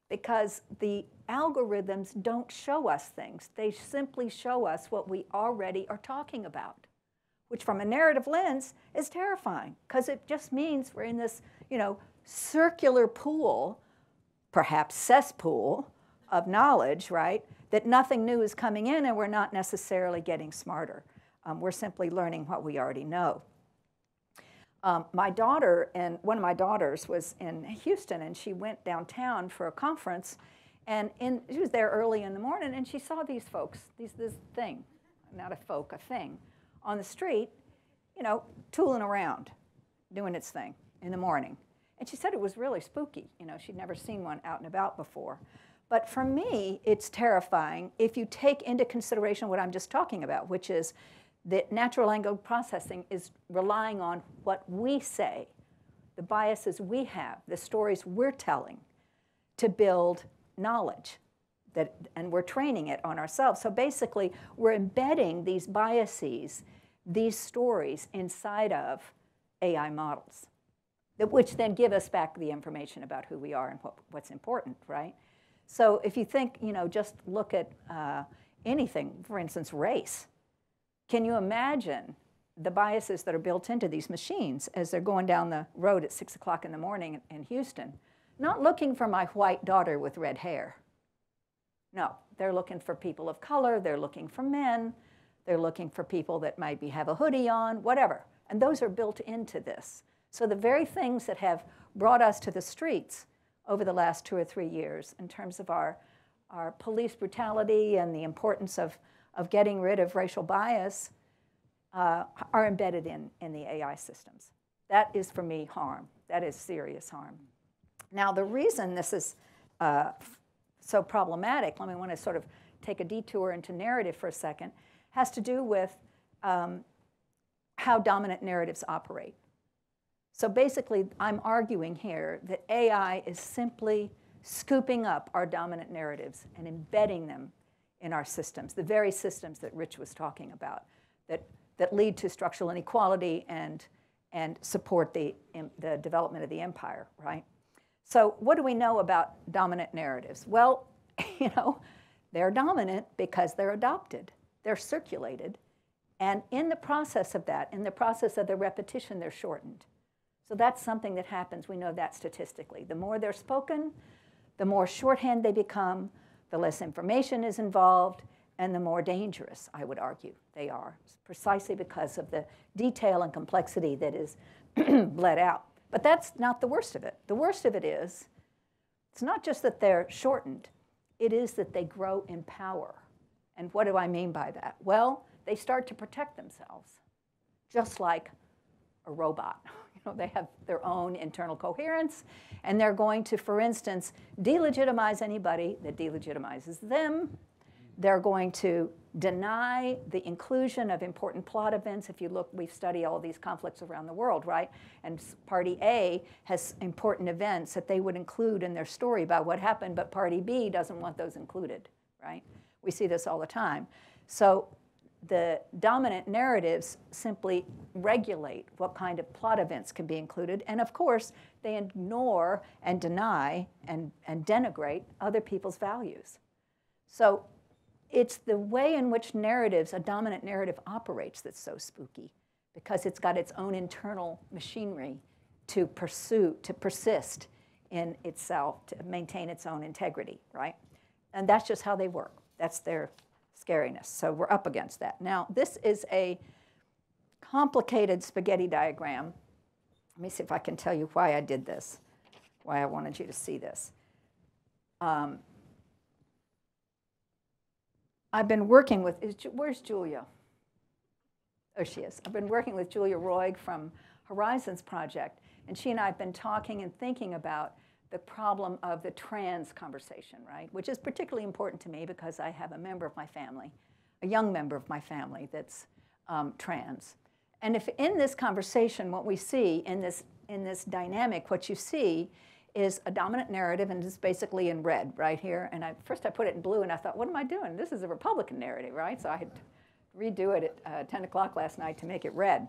C: because the algorithms don't show us things. They simply show us what we already are talking about, which from a narrative lens is terrifying because it just means we're in this, you know, circular pool, perhaps cesspool of knowledge, right, that nothing new is coming in and we're not necessarily getting smarter. Um, we're simply learning what we already know. Um, my daughter and one of my daughters was in Houston and she went downtown for a conference and in, she was there early in the morning and she saw these folks, these, this thing, not a folk, a thing, on the street, you know, tooling around, doing its thing in the morning. And she said it was really spooky. You know, she'd never seen one out and about before. But for me, it's terrifying if you take into consideration what I'm just talking about, which is that natural language processing is relying on what we say, the biases we have, the stories we're telling to build knowledge. That, and we're training it on ourselves. So basically, we're embedding these biases, these stories inside of AI models, which then give us back the information about who we are and what, what's important, right? So if you think, you know, just look at uh, anything, for instance, race. Can you imagine the biases that are built into these machines as they're going down the road at 6 o'clock in the morning in Houston? Not looking for my white daughter with red hair. No, they're looking for people of color, they're looking for men, they're looking for people that maybe have a hoodie on, whatever. And those are built into this. So the very things that have brought us to the streets over the last two or three years in terms of our, our police brutality and the importance of, of getting rid of racial bias uh, are embedded in, in the AI systems. That is, for me, harm. That is serious harm. Now, the reason this is uh, so problematic, let me want to sort of take a detour into narrative for a second, has to do with um, how dominant narratives operate. So basically, I'm arguing here that AI is simply scooping up our dominant narratives and embedding them in our systems, the very systems that Rich was talking about, that, that lead to structural inequality and, and support the, the development of the empire, right? So what do we know about dominant narratives? Well, you know, they're dominant because they're adopted, they're circulated, and in the process of that, in the process of the repetition, they're shortened. So that's something that happens. We know that statistically. The more they're spoken, the more shorthand they become, the less information is involved, and the more dangerous, I would argue, they are, precisely because of the detail and complexity that is bled out. But that's not the worst of it. The worst of it is, it's not just that they're shortened, it is that they grow in power. And what do I mean by that? Well, they start to protect themselves, just like a robot. Know, they have their own internal coherence, and they're going to, for instance, delegitimize anybody that delegitimizes them they're going to deny the inclusion of important plot events. If you look, we've studied all these conflicts around the world, right? And Party A has important events that they would include in their story about what happened, but Party B doesn't want those included, right? We see this all the time. So the dominant narratives simply regulate what kind of plot events can be included. And of course, they ignore and deny and, and denigrate other people's values. So it's the way in which narratives, a dominant narrative operates that's so spooky because it's got its own internal machinery to pursue, to persist in itself, to maintain its own integrity, right? And that's just how they work. That's their scariness. So we're up against that. Now, this is a complicated spaghetti diagram. Let me see if I can tell you why I did this, why I wanted you to see this. Um, I've been working with, is, where's Julia? Oh, she is. I've been working with Julia Roig from Horizons Project, and she and I have been talking and thinking about the problem of the trans conversation, right? Which is particularly important to me because I have a member of my family, a young member of my family that's um, trans. And if in this conversation, what we see in this, in this dynamic, what you see is a dominant narrative and it's basically in red right here. And I, first I put it in blue and I thought, what am I doing? This is a Republican narrative, right? So I had to redo it at uh, 10 o'clock last night to make it red.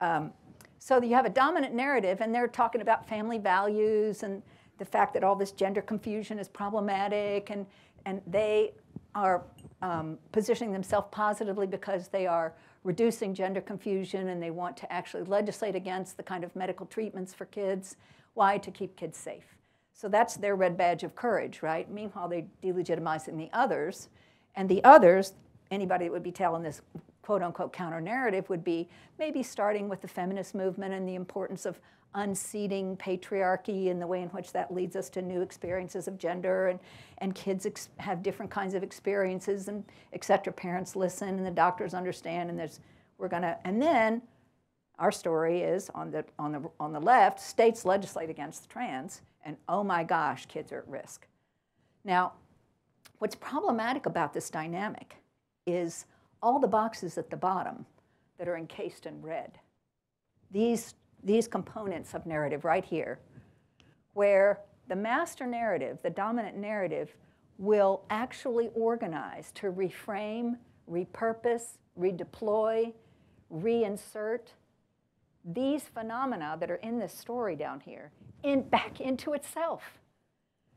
C: Um, so you have a dominant narrative and they're talking about family values and the fact that all this gender confusion is problematic and, and they are um, positioning themselves positively because they are reducing gender confusion and they want to actually legislate against the kind of medical treatments for kids why? To keep kids safe. So that's their red badge of courage, right? Meanwhile, they're delegitimizing the others And the others, anybody that would be telling this quote unquote counter narrative, would be maybe starting with the feminist movement and the importance of unseating patriarchy and the way in which that leads us to new experiences of gender and, and kids have different kinds of experiences and et cetera. Parents listen and the doctors understand and there's, we're gonna, and then our story is on the, on the, on the left, states legislate against trans and oh my gosh, kids are at risk. Now, what's problematic about this dynamic is all the boxes at the bottom that are encased in red. These these components of narrative right here, where the master narrative, the dominant narrative, will actually organize to reframe, repurpose, redeploy, reinsert these phenomena that are in this story down here in, back into itself.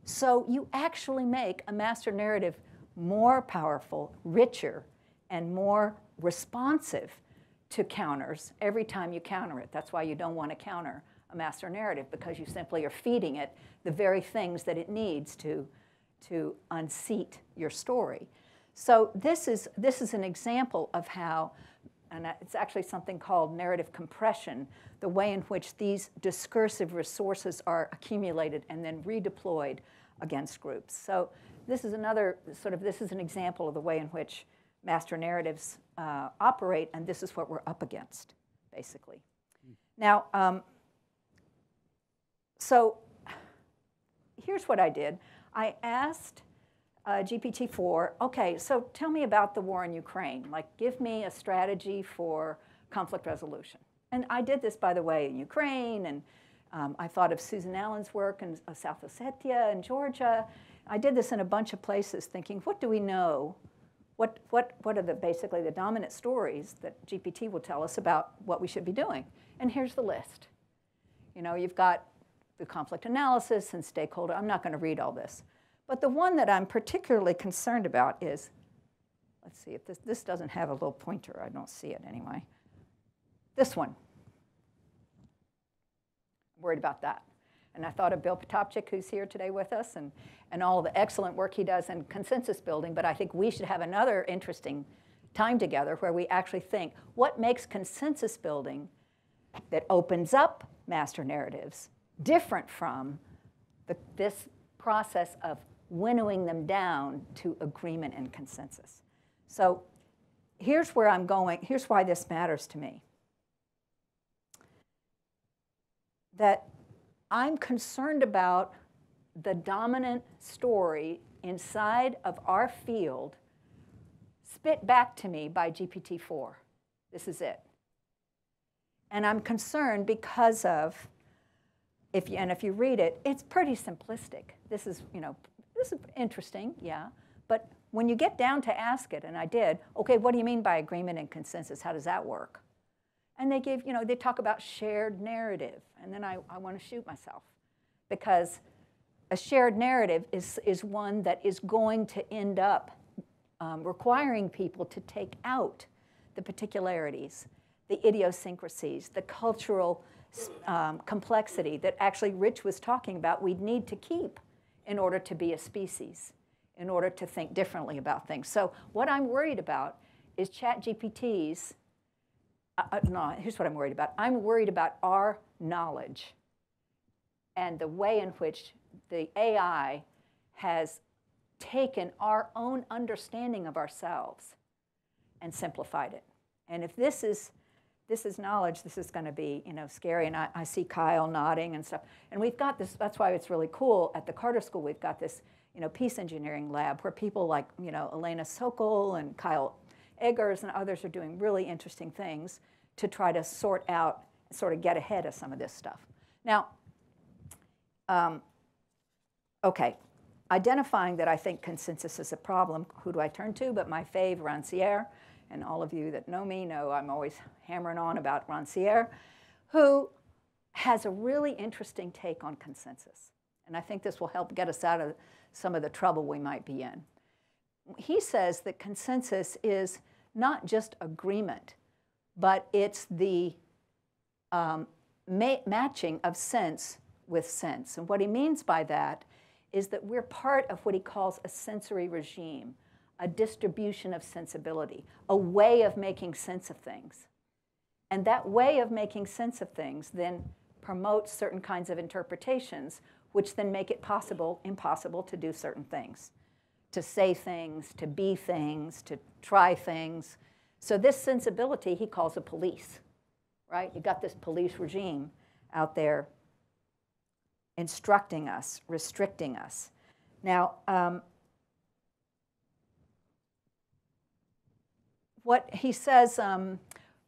C: So you actually make a master narrative more powerful, richer, and more responsive to counters every time you counter it. That's why you don't want to counter a master narrative because you simply are feeding it the very things that it needs to, to unseat your story. So this is, this is an example of how, and it's actually something called narrative compression, the way in which these discursive resources are accumulated and then redeployed against groups. So this is another sort of, this is an example of the way in which master narratives uh, operate, and this is what we're up against, basically. Mm. Now, um, so here's what I did. I asked uh, GPT-4, okay, so tell me about the war in Ukraine. Like, give me a strategy for conflict resolution. And I did this, by the way, in Ukraine, and um, I thought of Susan Allen's work in uh, South Ossetia and Georgia. I did this in a bunch of places thinking, what do we know what, what, what are the, basically the dominant stories that GPT will tell us about what we should be doing? And here's the list. You know, you've got the conflict analysis and stakeholder. I'm not going to read all this. But the one that I'm particularly concerned about is, let's see if this, this doesn't have a little pointer. I don't see it anyway. This one. I'm worried about that. And I thought of Bill Potapchuk, who's here today with us, and, and all the excellent work he does in consensus building. But I think we should have another interesting time together where we actually think what makes consensus building that opens up master narratives different from the, this process of winnowing them down to agreement and consensus. So here's where I'm going, here's why this matters to me. That I'm concerned about the dominant story inside of our field spit back to me by GPT-4. This is it. And I'm concerned because of, if you, and if you read it, it's pretty simplistic. This is, you know, this is interesting, yeah. But when you get down to ask it, and I did, okay, what do you mean by agreement and consensus? How does that work? And they give, you know, they talk about shared narrative. And then I, I want to shoot myself because a shared narrative is, is one that is going to end up um, requiring people to take out the particularities, the idiosyncrasies, the cultural um, complexity that actually Rich was talking about we'd need to keep in order to be a species, in order to think differently about things. So what I'm worried about is ChatGPT's no, here's what I'm worried about. I'm worried about our knowledge and the way in which the AI has taken our own understanding of ourselves and simplified it. And if this is this is knowledge, this is going to be you know scary. And I, I see Kyle nodding and stuff. And we've got this. That's why it's really cool at the Carter School. We've got this you know peace engineering lab where people like you know Elena Sokol and Kyle Eggers and others are doing really interesting things to try to sort out, sort of get ahead of some of this stuff. Now, um, okay, identifying that I think consensus is a problem, who do I turn to but my fave, Rancière, and all of you that know me know I'm always hammering on about Rancière, who has a really interesting take on consensus. And I think this will help get us out of some of the trouble we might be in. He says that consensus is not just agreement, but it's the um, ma matching of sense with sense. And what he means by that is that we're part of what he calls a sensory regime, a distribution of sensibility, a way of making sense of things. And that way of making sense of things then promotes certain kinds of interpretations, which then make it possible, impossible to do certain things, to say things, to be things, to try things. So this sensibility he calls a police, right? You got this police regime out there instructing us, restricting us. Now, um, what he says, um,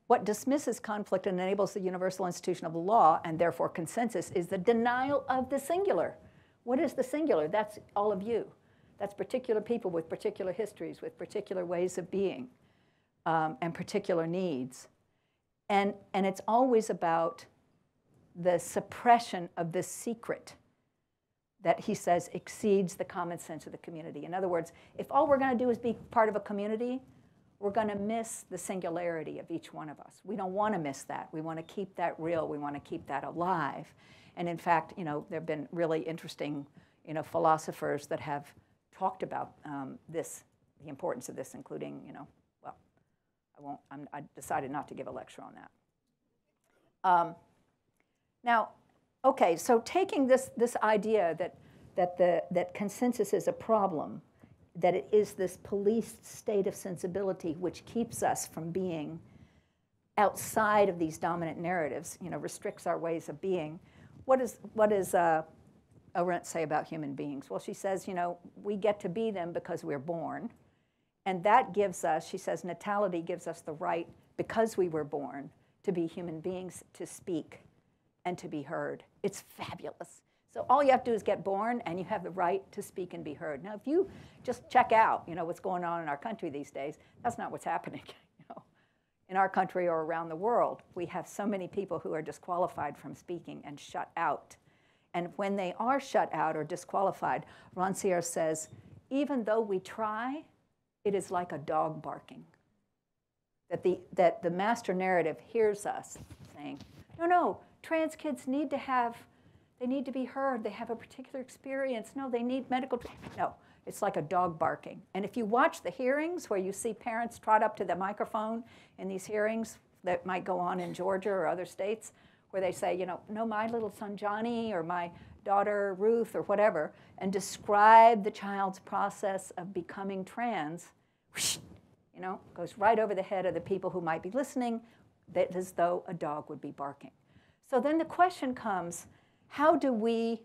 C: what dismisses conflict and enables the universal institution of law and therefore consensus is the denial of the singular. What is the singular? That's all of you. That's particular people with particular histories, with particular ways of being, um, and particular needs. And, and it's always about the suppression of this secret that he says exceeds the common sense of the community. In other words, if all we're going to do is be part of a community, we're going to miss the singularity of each one of us. We don't want to miss that. We want to keep that real. We want to keep that alive. And in fact, you know, there have been really interesting, you know, philosophers that have talked about um, this, the importance of this, including, you know, well, I won't. I'm, I decided not to give a lecture on that. Um, now, okay, so taking this this idea that that the that consensus is a problem that it is this policed state of sensibility which keeps us from being outside of these dominant narratives, you know, restricts our ways of being. What is, what is uh, Arendt say about human beings? Well, she says, you know, we get to be them because we're born. And that gives us, she says, natality gives us the right, because we were born, to be human beings, to speak and to be heard. It's fabulous. So all you have to do is get born, and you have the right to speak and be heard. Now, if you just check out, you know, what's going on in our country these days, that's not what's happening. You know, in our country or around the world, we have so many people who are disqualified from speaking and shut out. And when they are shut out or disqualified, Rancière says, even though we try, it is like a dog barking. That the, that the master narrative hears us saying, no, no, trans kids need to have they need to be heard. They have a particular experience. No, they need medical. No, it's like a dog barking. And if you watch the hearings where you see parents trot up to the microphone in these hearings that might go on in Georgia or other states, where they say, you know, no, my little son Johnny or my daughter Ruth or whatever, and describe the child's process of becoming trans, whoosh, you know, goes right over the head of the people who might be listening, that as though a dog would be barking. So then the question comes how do we,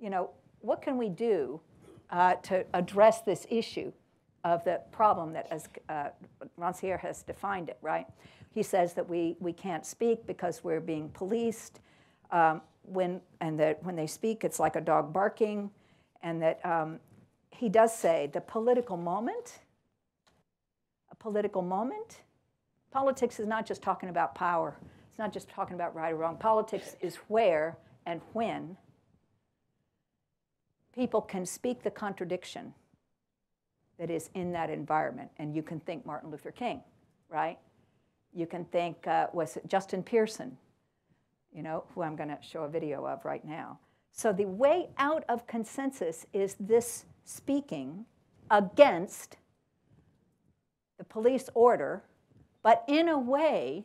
C: you know, what can we do uh, to address this issue of the problem that, as uh, Rancière has defined it, right? He says that we, we can't speak because we're being policed. Um, when, and that when they speak, it's like a dog barking. And that um, he does say the political moment, a political moment, politics is not just talking about power. It's not just talking about right or wrong. Politics is where and when people can speak the contradiction that is in that environment. And you can think Martin Luther King, right? You can think, uh, was Justin Pearson, you know, who I'm going to show a video of right now. So the way out of consensus is this speaking against the police order, but in a way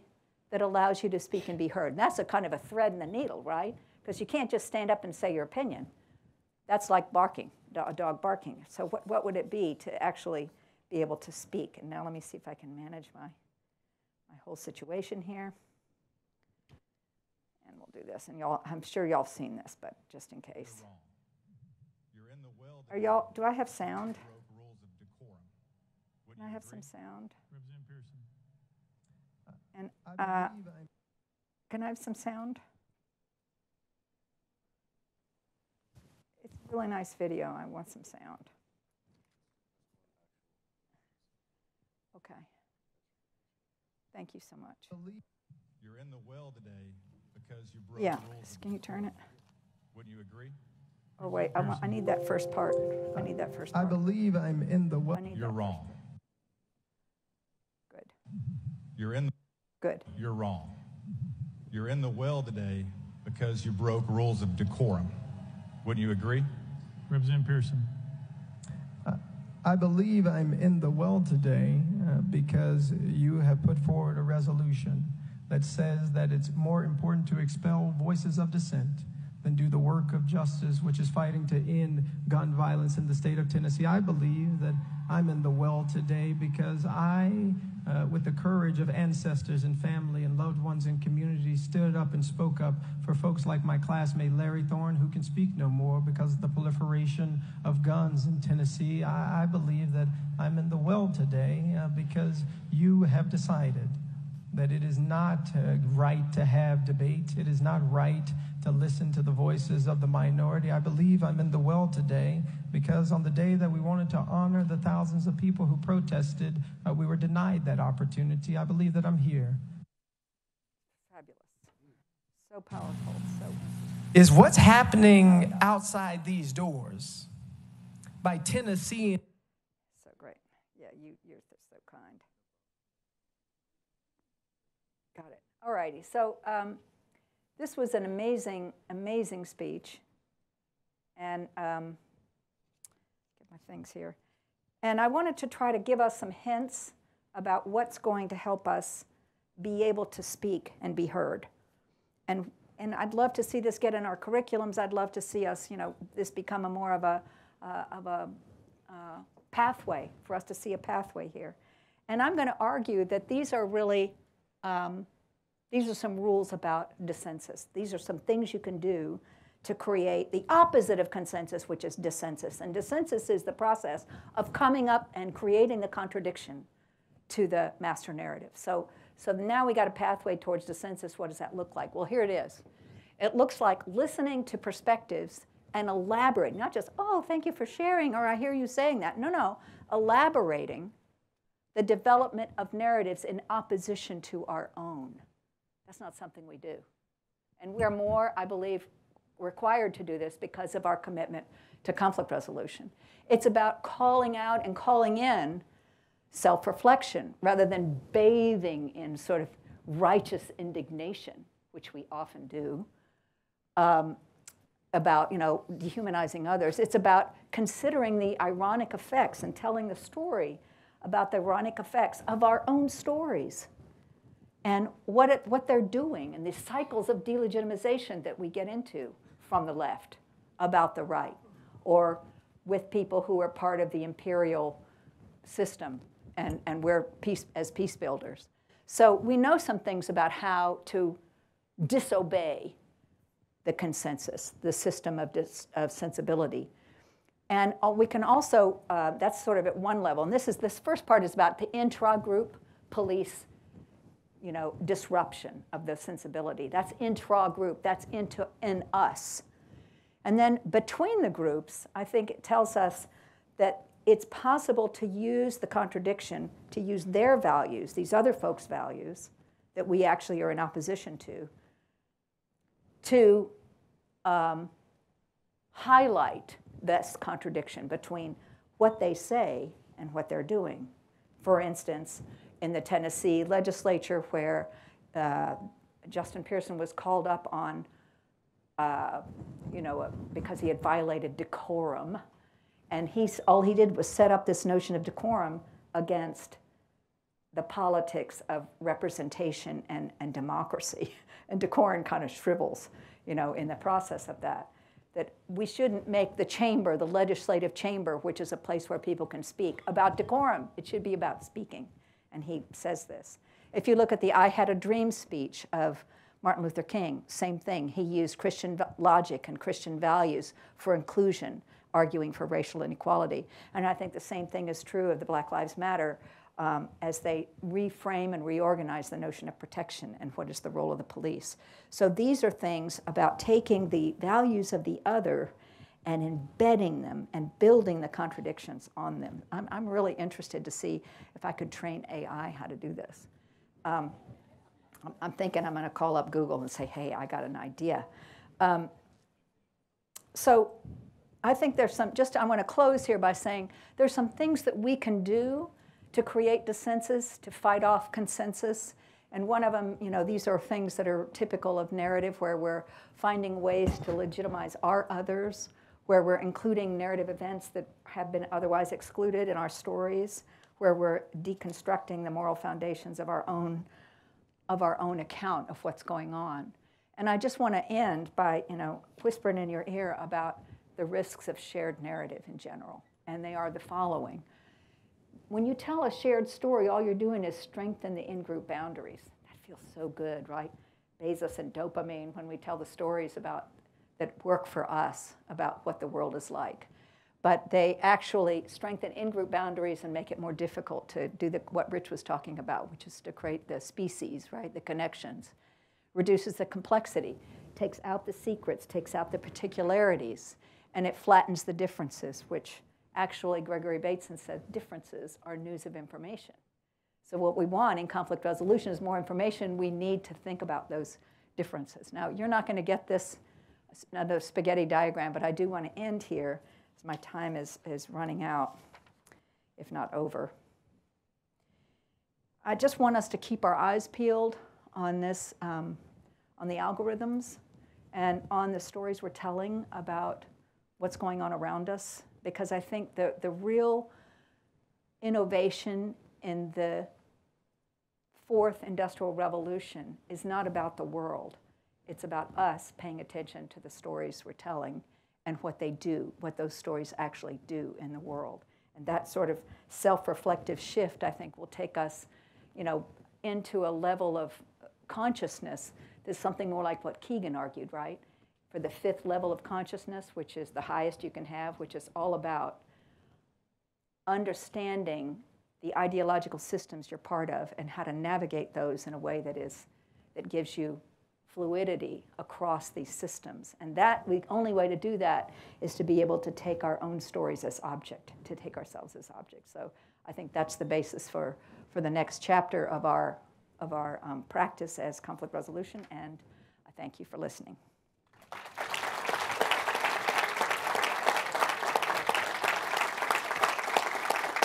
C: that allows you to speak and be heard. And that's a kind of a thread in the needle, right? because you can't just stand up and say your opinion. That's like barking, a dog barking. So what, what would it be to actually be able to speak? And now let me see if I can manage my, my whole situation here. And we'll do this. And y'all, I'm sure y'all have seen this, but just in case. Are y'all, do I have sound? Can I have some sound? And uh, can I have some sound? It's a really nice video. I want some sound. Okay. Thank you so much.
D: You're in the well today because you broke
C: Yeah,
D: rules.
C: can you turn it?
D: Wouldn't you agree?
C: Or wait, I, want, I need that first part. I need that first part.
E: I believe I'm in the well.
D: You're wrong.
C: Good,
D: You're in, The,
C: good.
D: you're wrong. You're in the well today because you broke rules of decorum. Wouldn't you agree?
F: Representative Pearson.
E: I I believe I'm in the well today Uh, because you have put forward a resolution that says that it's more important to expel voices of dissent than do the work of justice, which is fighting to end gun violence in the state of Tennessee. I believe that I'm in the well today because I, uh, with the courage of ancestors and family and loved ones and communities, stood up and spoke up for folks like my classmate Larry Thorne, who can speak no more because of the proliferation of guns in Tennessee. I, I believe that I'm in the well today uh, because you have decided that it is not uh, right to have debate. It is not right to listen to the voices of the minority. I believe I'm in the well today because on the day that we wanted to honor the thousands of people who protested, uh, we were denied that opportunity. I believe that I'm here.
C: Fabulous. So powerful. So
E: Is what's happening outside these doors by Tennessee.
C: so great. Yeah, you you're so kind. Got it. All righty. So um, this was an amazing, amazing speech, and um, my things here. And I wanted to try to give us some hints about what's going to help us be able to speak and be heard. And, and I'd love to see this get in our curriculums. I'd love to see us, you know, this become a more of a, uh, of a uh, pathway, for us to see a pathway here. And I'm going to argue that these are really, um, these are some rules about dissensus. These are some things you can do to create the opposite of consensus, which is dissensus. And dissensus is the process of coming up and creating the contradiction to the master narrative. So, so now we got a pathway towards dissensus. What does that look like? Well, here it is. It looks like listening to perspectives and elaborating, not just, oh, thank you for sharing, or I hear you saying that. No, no, elaborating the development of narratives in opposition to our own. That's not something we do. And we're more, I believe, required to do this because of our commitment to conflict resolution. It's about calling out and calling in self reflection rather than bathing in sort of righteous indignation, which we often do. Um, about you know dehumanizing others it's about considering the ironic effects and telling the story about the ironic effects of our own stories and what, it, what they're doing and the cycles of delegitimization that we get into from the left about the right or with people who are part of the imperial system and, and we're peace, as peace builders. So we know some things about how to disobey the consensus, the system of, dis, of sensibility. And we can also, uh, that's sort of at one level. And this is this first part is about the intra-group police, you know, disruption of the sensibility. That's intra-group. That's into in us. And then between the groups, I think it tells us that it's possible to use the contradiction, to use their values, these other folks' values that we actually are in opposition to, to um, highlight this contradiction between what they say and what they're doing. For instance, in the Tennessee legislature, where uh, Justin Pearson was called up on, uh, you know, because he had violated decorum, and he's, all he did was set up this notion of decorum against the politics of representation and, and democracy. And decorum kind of shrivels, you know, in the process of that that we shouldn't make the chamber, the legislative chamber, which is a place where people can speak, about decorum. It should be about speaking. And he says this. If you look at the I Had a Dream speech of Martin Luther King, same thing. He used Christian logic and Christian values for inclusion, arguing for racial inequality. And I think the same thing is true of the Black Lives Matter um, as they reframe and reorganize the notion of protection and what is the role of the police. So these are things about taking the values of the other and embedding them and building the contradictions on them. I'm, I'm really interested to see if I could train AI how to do this. Um, I'm, thinking I'm going to call up Google and say, hey, I got an idea. Um, so I think there's some, just I want to close here by saying there's some things that we can do to create dissensus, to fight off consensus. And one of them, you know, these are things that are typical of narrative where we're finding ways to legitimize our others where we're including narrative events that have been otherwise excluded in our stories, where we're deconstructing the moral foundations of our own of our own account of what's going on. And I just want to end by, you know, whispering in your ear about the risks of shared narrative in general. And they are the following. When you tell a shared story, all you're doing is strengthen the in-group boundaries. That feels so good, right? Bezos and dopamine when we tell the stories about that work for us about what the world is like. But they actually strengthen in-group boundaries and make it more difficult to do the, what Rich was talking about, which is to create the species, right, the connections. Reduces the complexity, takes out the secrets, takes out the particularities, and it flattens the differences, which actually Gregory Bateson said differences are news of information. So what we want in conflict resolution is more information. We need to think about those differences. Now, you're not going to get this another spaghetti diagram, but I do want to end here my time is, is running out, if not over. I just want us to keep our eyes peeled on this, um, on the algorithms and on the stories we're telling about what's going on around us, because I think the, the real innovation in the fourth industrial revolution is not about the world. It's about us paying attention to the stories we're telling and what they do, what those stories actually do in the world. And that sort of self-reflective shift, I think, will take us, you know, into a level of consciousness that's something more like what Kegan argued, right? For the fifth level of consciousness, which is the highest you can have, which is all about understanding the ideological systems you're part of and how to navigate those in a way that is that gives you fluidity across these systems. And that the only way to do that is to be able to take our own stories as object, to take ourselves as object. So I think that's the basis for, for the next chapter of our, of our um, practice as conflict resolution. And I thank you for listening.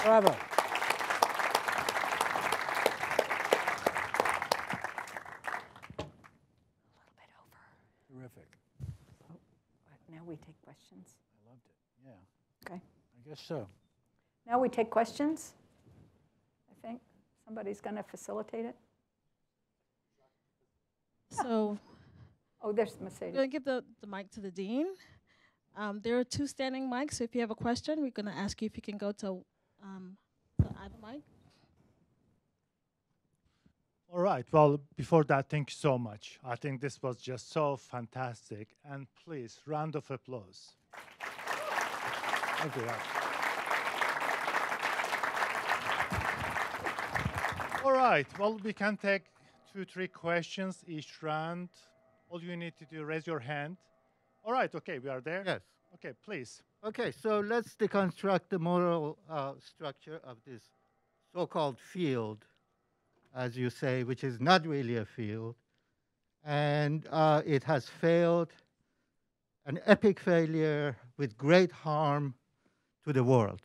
B: Bravo. Terrific.
C: Now we take questions.
B: I loved it. Yeah,
C: Okay.
B: I guess so.
C: Now we take questions. I think somebody's going to facilitate it.
F: So
C: Oh, there's
F: we're
C: Mercedes.
F: going to give the, the mic to the dean. Um, there are two standing mics, so if you have a question, we're going to ask you if you can go to um, the other mic.
A: All right. Well, before that, thank you so much. I think this was just so fantastic. And please, round of applause. Thank you. All right. Well, we can take two, three questions each round. All you need to do, is raise your hand. All right. Okay, we are there.
G: Yes.
A: Okay, please.
G: Okay, so let's deconstruct the moral uh, structure of this so called field, as you say, which is not really a field. And uh, it has failed, an epic failure with great harm to the world.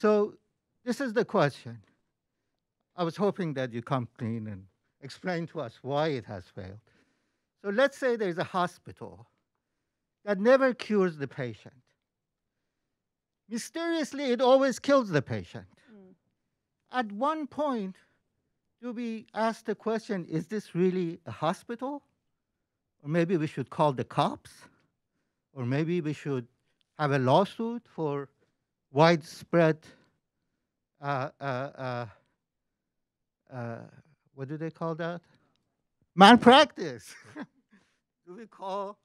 G: So, this is the question. I was hoping that you come clean and explain to us why it has failed. So, let's say there's a hospital that never cures the patient. Mysteriously, it always kills the patient. At one point, do we ask the question is this really a hospital? Or maybe we should call the cops? Or maybe we should have a lawsuit for widespread, uh, uh, uh, uh, what do they call that? Malpractice. do we call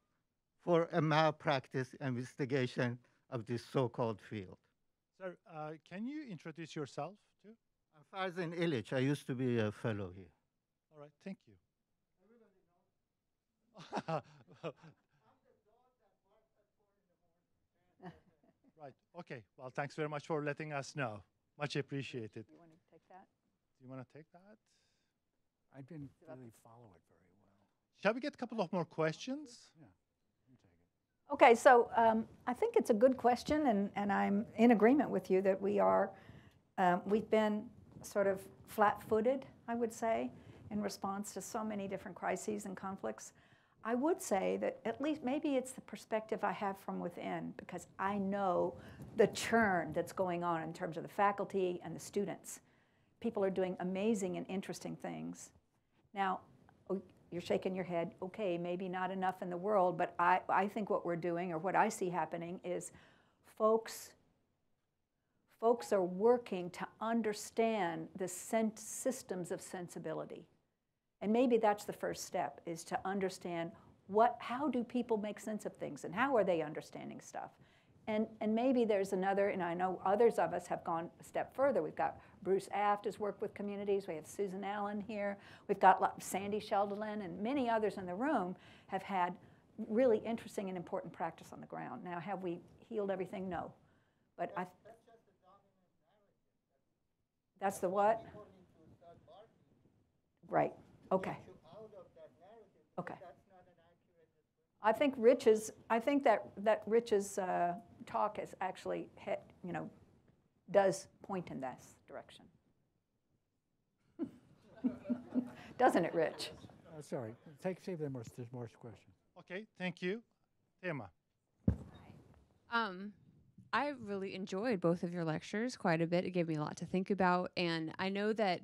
G: for a malpractice investigation of this so-called field.
A: Sir, uh, can you introduce yourself too?
G: I'm Farzin Illich. I used to be a fellow here.
A: All right, thank you. right, okay. Well, thanks very much for letting us know. Much appreciated.
C: You want to take that?
A: Do you want to take that?
B: I didn't really follow it very well.
A: Shall we get a couple of more questions? Yeah.
C: Okay, so um, I think it's a good question, and, and I'm in agreement with you that we are, um, we've been sort of flat footed, I would say, in response to so many different crises and conflicts. I would say that at least maybe it's the perspective I have from within because I know the churn that's going on in terms of the faculty and the students. People are doing amazing and interesting things. Now, oh, you're shaking your head, okay, maybe not enough in the world, but I, I think what we're doing or what I see happening is folks folks are working to understand the systems of sensibility. And maybe that's the first step is to understand what how do people make sense of things and how are they understanding stuff. And, and maybe there's another, and I know others of us have gone a step further. We've got Bruce Aft has worked with communities. We have Susan Allen here. We've got Sandy Cheldelin and many others in the room have had really interesting and important practice on the ground. Now, have we healed everything? No. But that's, I, that's the what? Right, okay. Okay. I think Rich's, I think that, that Rich's uh, talk is actually, hit, you know, does point in this direction. Doesn't it, Rich?
B: Uh, sorry, take, see if there more, there's more questions.
A: Okay, thank you. Tehama.
H: Um, I really enjoyed both of your lectures quite a bit. It gave me a lot to think about. And I know that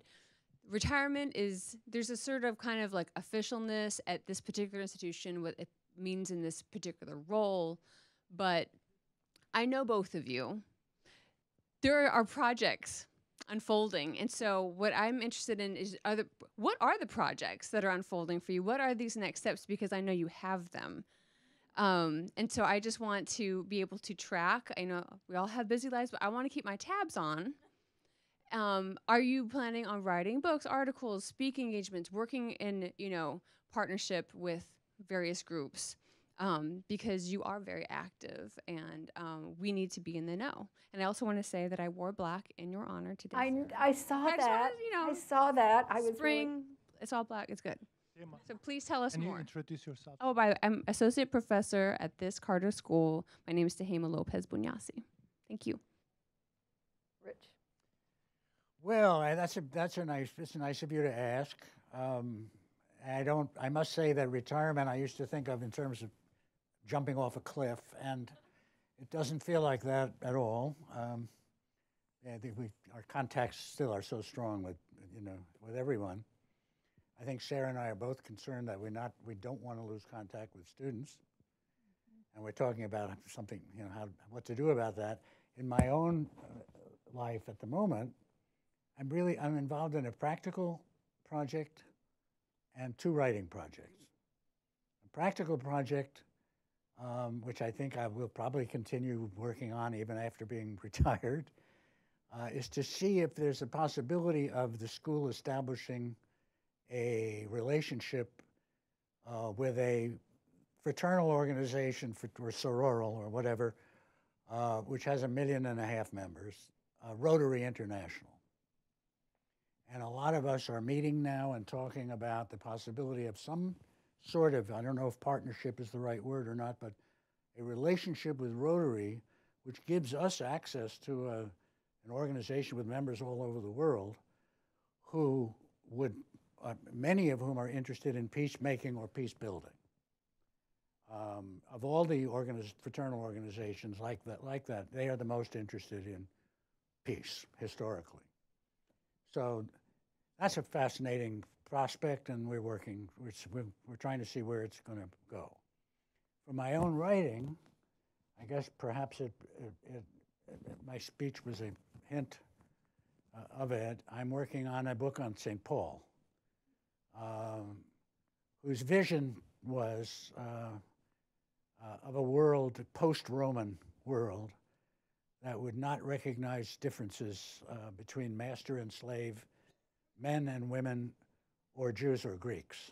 H: retirement is, there's a sort of kind of like officialness at this particular institution, what it means in this particular role. But I know both of you. There are projects unfolding. And so what I'm interested in is are the, what are the projects that are unfolding for you? What are these next steps? Because I know you have them. Um, and so I just want to be able to track. I know we all have busy lives, but I want to keep my tabs on. Um, are you planning on writing books, articles, speaking engagements, working in you know partnership with various groups? Um, because you are very active, and um, we need to be in the know. And I also want to say that I wore black in your honor today.
C: I,
H: Sara.
C: I saw
H: I
C: that.
H: wanted, you know,
C: I saw that. I was really-
H: Spring, it's all black. It's good. So please tell us
A: Can you
H: more.
A: introduce yourself?
H: Oh, by I'm associate professor at this Carter School. My name is Tehama Lopez Bunyasi. Thank you.
C: Rich.
B: Well, uh, that's a that's a nice it's nice of you to ask. Um, I don't. I must say that retirement I used to think of in terms of jumping off a cliff, and it doesn't feel like that at all. Um, I think we our contacts still are so strong with you know with everyone. I think Sara and I are both concerned that we're not we don't want to lose contact with students, and we're talking about something you know how what to do about that. In my own uh, life at the moment, I'm really I'm involved in a practical project and two writing projects. A practical project, um, which I think I will probably continue working on even after being retired, uh, is to see if there's a possibility of the school establishing a relationship uh, with a fraternal organization for, or sororal or whatever, uh, which has a million and a half members, uh, Rotary International. And a lot of us are meeting now and talking about the possibility of some sort of, I don't know if partnership is the right word or not, but a relationship with Rotary, which gives us access to a, an organization with members all over the world who would, uh, many of whom are interested in peacemaking or peace building. Um, of all the organiz- fraternal organizations like that, like that, they are the most interested in peace historically. So that's a fascinating prospect, and we're working. We're, we're, trying to see where it's going to go. For my own writing, I guess perhaps it, it, it, my speech was a hint uh, of it. I'm working on a book on St. Paul, um, whose vision was uh, uh, of a world, a post-Roman world, that would not recognize differences uh, between master and slave, men and women, or Jews or Greeks,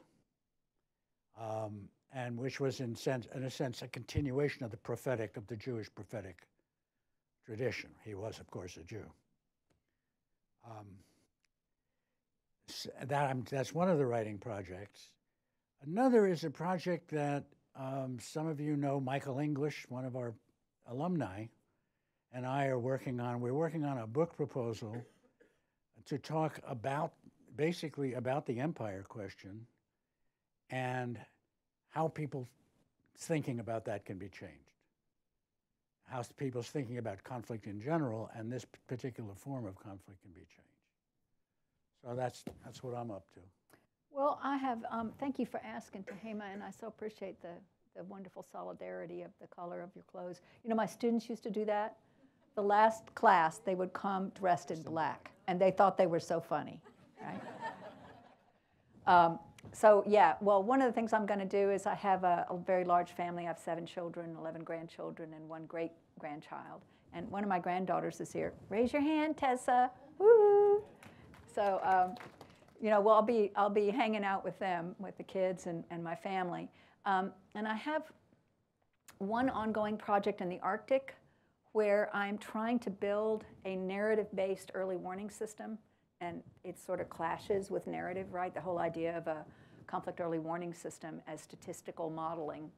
B: um, and which was in, sense, in a sense a continuation of the prophetic, of the Jewish prophetic tradition. He was, of course, a Jew. Um, that that's one of the writing projects. Another is a project that um, some of you know Michael English, one of our alumni, and I are working on. We're working on a book proposal to talk about basically about the empire question and how people's thinking about that can be changed. How people's thinking about conflict in general and this particular form of conflict can be changed. So that's, that's what I'm up to.
C: Well, I have, um, thank you for asking, Tehama, and I so appreciate the, the wonderful solidarity of the color of your clothes. You know, my students used to do that. The last class, they would come dressed in black, and they thought they were so funny, right? um, so, yeah, well, one of the things I'm going to do is I have a, a very large family. I have seven children, 11 grandchildren, and one great grandchild. And one of my granddaughters is here. Raise your hand, Tessa. Woo! So, um, you know, well, I'll be, I'll be hanging out with them, with the kids and, and my family. Um, and I have one ongoing project in the Arctic where I'm trying to build a narrative-based early warning system. And it sort of clashes with narrative, right? The whole idea of a conflict early warning system as statistical modeling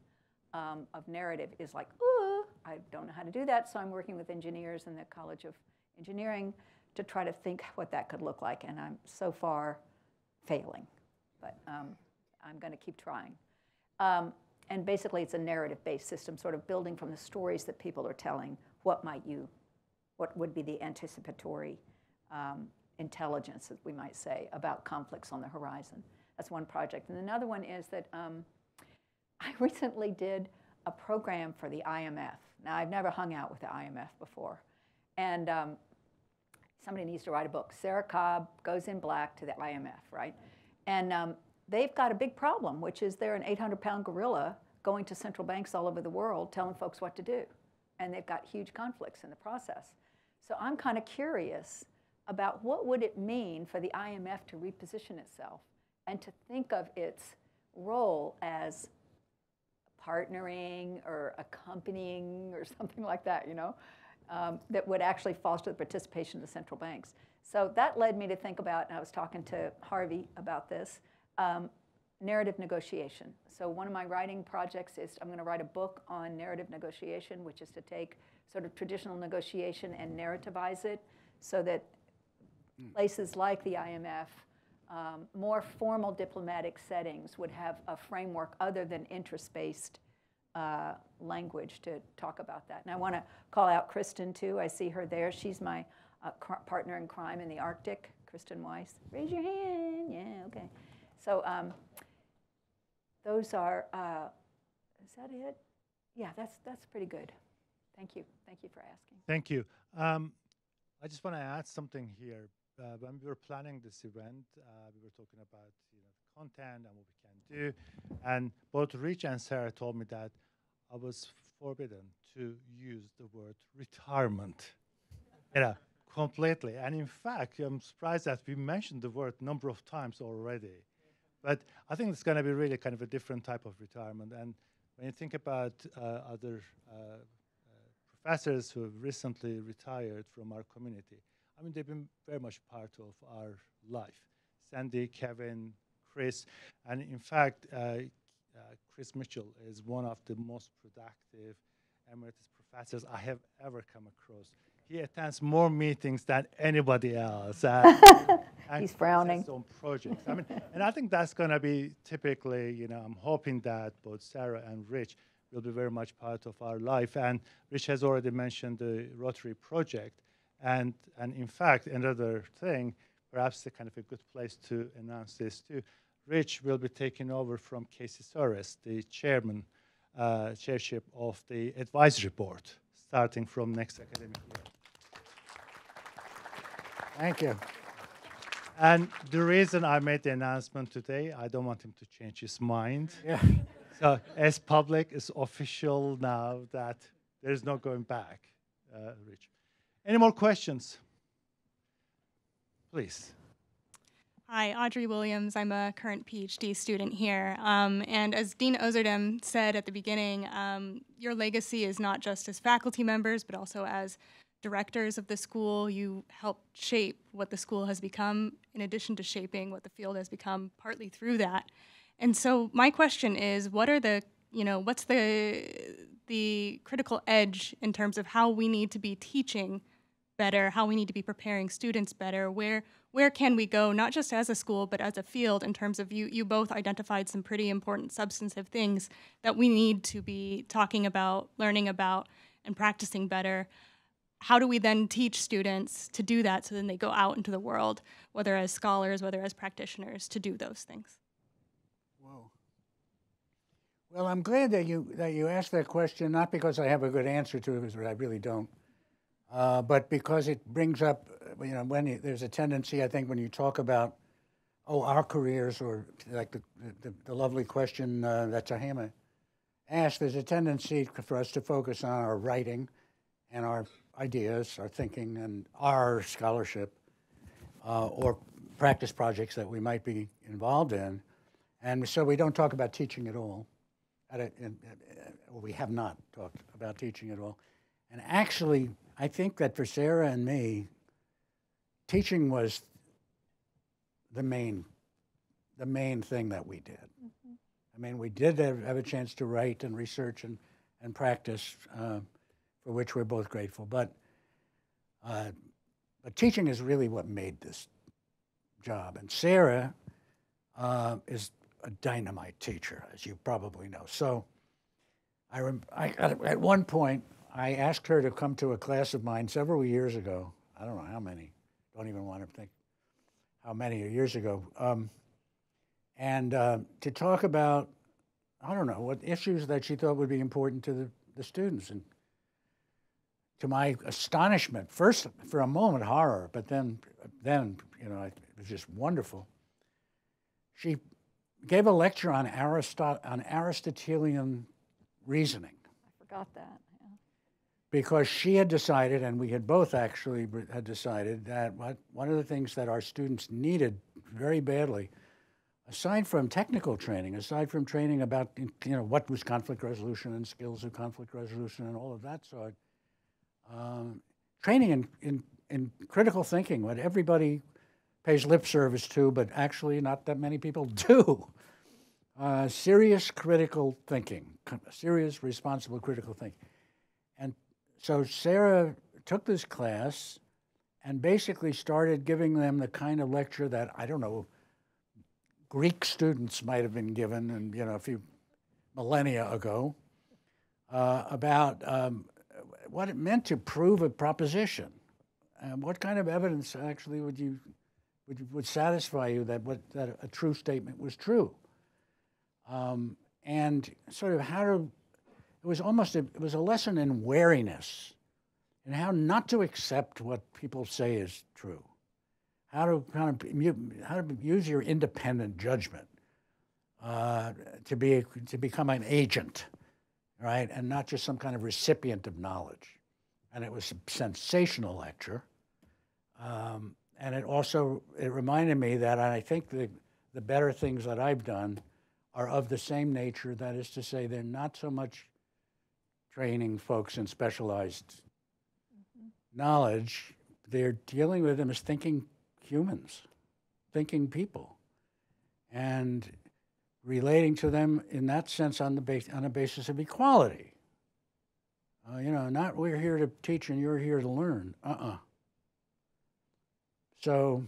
C: um, of narrative is like, ooh, I don't know how to do that. So I'm working with engineers in the College of Engineering to try to think what that could look like. And I'm so far failing, but um, I'm going to keep trying. Um, and basically, it's a narrative-based system, sort of building from the stories that people are telling. What might you, what would be the anticipatory um, intelligence, as we might say, about conflicts on the horizon? That's one project. And another one is that um, I recently did a program for the IMF. Now, I've never hung out with the IMF before, and um, somebody needs to write a book. Sara Cobb goes in black to the IMF, right? And um, they've got a big problem, which is they're an 800 pound gorilla going to central banks all over the world telling folks what to do. And they've got huge conflicts in the process. So I'm kind of curious about what would it mean for the IMF to reposition itself and to think of its role as partnering or accompanying or something like that, you know, um, that would actually foster the participation of the central banks. So that led me to think about, and I was talking to Harvey about this, um, narrative negotiation. So one of my writing projects is I'm going to write a book on narrative negotiation, which is to take sort of traditional negotiation and narrativize it so that places like the IMF, um, more formal diplomatic settings would have a framework other than interest-based uh, language to talk about that. And I want to call out Kristen too. I see her there. She's my uh, partner in crime in the Arctic, Kristen Weiss. Raise your hand. Yeah, okay. So um, those are. Uh, is that it? Yeah, that's that's pretty good. Thank you. Thank you for asking.
A: Thank you. Um, I just want to add something here. Uh, when we were planning this event, uh, we were talking about you know the content and what we can do, and both Rich and Sara told me that I was forbidden to use the word retirement. know, completely. And in fact, I'm surprised that we mentioned the word number of times already. But I think it's going to be really kind of a different type of retirement. And when you think about uh, other uh, professors who have recently retired from our community. I mean, they've been very much part of our life. Sandy, Kevin, Chris, and in fact, uh, uh, Chris Mitchell is one of the most productive emeritus professors I have ever come across. He attends more meetings than anybody else. uh, and
C: He's frowning.
A: On projects. I mean, and I think that's going to be typically, you know, I'm hoping that both Sara and Rich will be very much part of our life. And Rich has already mentioned the Rotary project. And, and in fact, another thing, perhaps a kind of a good place to announce this too. Rich will be taking over from Casey Soros, the chairman, uh, chairship of the advisory board, starting from next academic year.
B: Thank you.
A: And the reason I made the announcement today, I don't want him to change his mind.
B: Yeah.
A: So, as public, it's official now that there's no going back, uh, Rich. Any more questions? Please.
I: Hi, Audrey Williams. I'm a current PhD student here. Um, and as Dean Ozerdem said at the beginning, um, your legacy is not just as faculty members, but also as directors of the school. You helped shape what the school has become, in addition to shaping what the field has become partly through that. And so my question is, what are the, you know, what's the the critical edge in terms of how we need to be teaching better, how we need to be preparing students better, where where can we go, not just as a school, but as a field in terms of you, you both identified some pretty important substantive things that we need to be talking about, learning about, and practicing better. How do we then teach students to do that so then they go out into the world, whether as scholars, whether as practitioners, to do those things?
B: Whoa. Well, I'm glad that you that you asked that question, not because I have a good answer to it, because I really don't, uh, but because it brings up, uh, you know, when there's a tendency, I think, when you talk about, oh, our careers, or like the, the, the lovely question uh, that Tehama asked, there's a tendency for us to focus on our writing and our ideas, our thinking, and our scholarship, uh, or practice projects that we might be involved in. And so we don't talk about teaching at all. At a, in, uh, we have not talked about teaching at all. And actually, I think that for Sara and me, teaching was the main, the main thing that we did. Mm-hmm. I mean, we did have, have, a chance to write and research and, and practice, uh, for which we're both grateful. But, uh, but teaching is really what made this job. And Sara uh, is a dynamite teacher, as you probably know. So I, I at one point, I asked her to come to a class of mine several years ago. I don't know how many. Don't even want to think how many years ago. Um, and uh, to talk about, I don't know, what issues that she thought would be important to the, the students. And to my astonishment, first for a moment horror, but then, then you know, it was just wonderful. She gave a lecture on, Aristot- on Aristotelian reasoning.
C: I forgot that
B: because she had decided, and we had both actually had decided that what, one of the things that our students needed very badly, aside from technical training, aside from training about you know what was conflict resolution and skills of conflict resolution and all of that sort, um, training in, in, in critical thinking, what everybody pays lip service to, but actually not that many people do. Uh, serious critical thinking, serious responsible critical thinking And so Sara took this class and basically started giving them the kind of lecture that I don't know Greek students might have been given, and you know a few millennia ago, uh, about um, what it meant to prove a proposition, and what kind of evidence actually would you would, would satisfy you that what that a true statement was true, um, and sort of how to it was almost a, it was a lesson in wariness and how not to accept what people say is true, how to kind of how to use your independent judgment uh, to be to become an agent, right, and not just some kind of recipient of knowledge. And it was a sensational lecture, um, and it also it reminded me that I think the the better things that I've done are of the same nature. That is to say, they're not so much training folks in specialized mm-hmm. knowledge, they're dealing with them as thinking humans, thinking people, and relating to them in that sense on the base, on a basis of equality. Uh, you know, not we're here to teach and you're here to learn. Uh-uh. So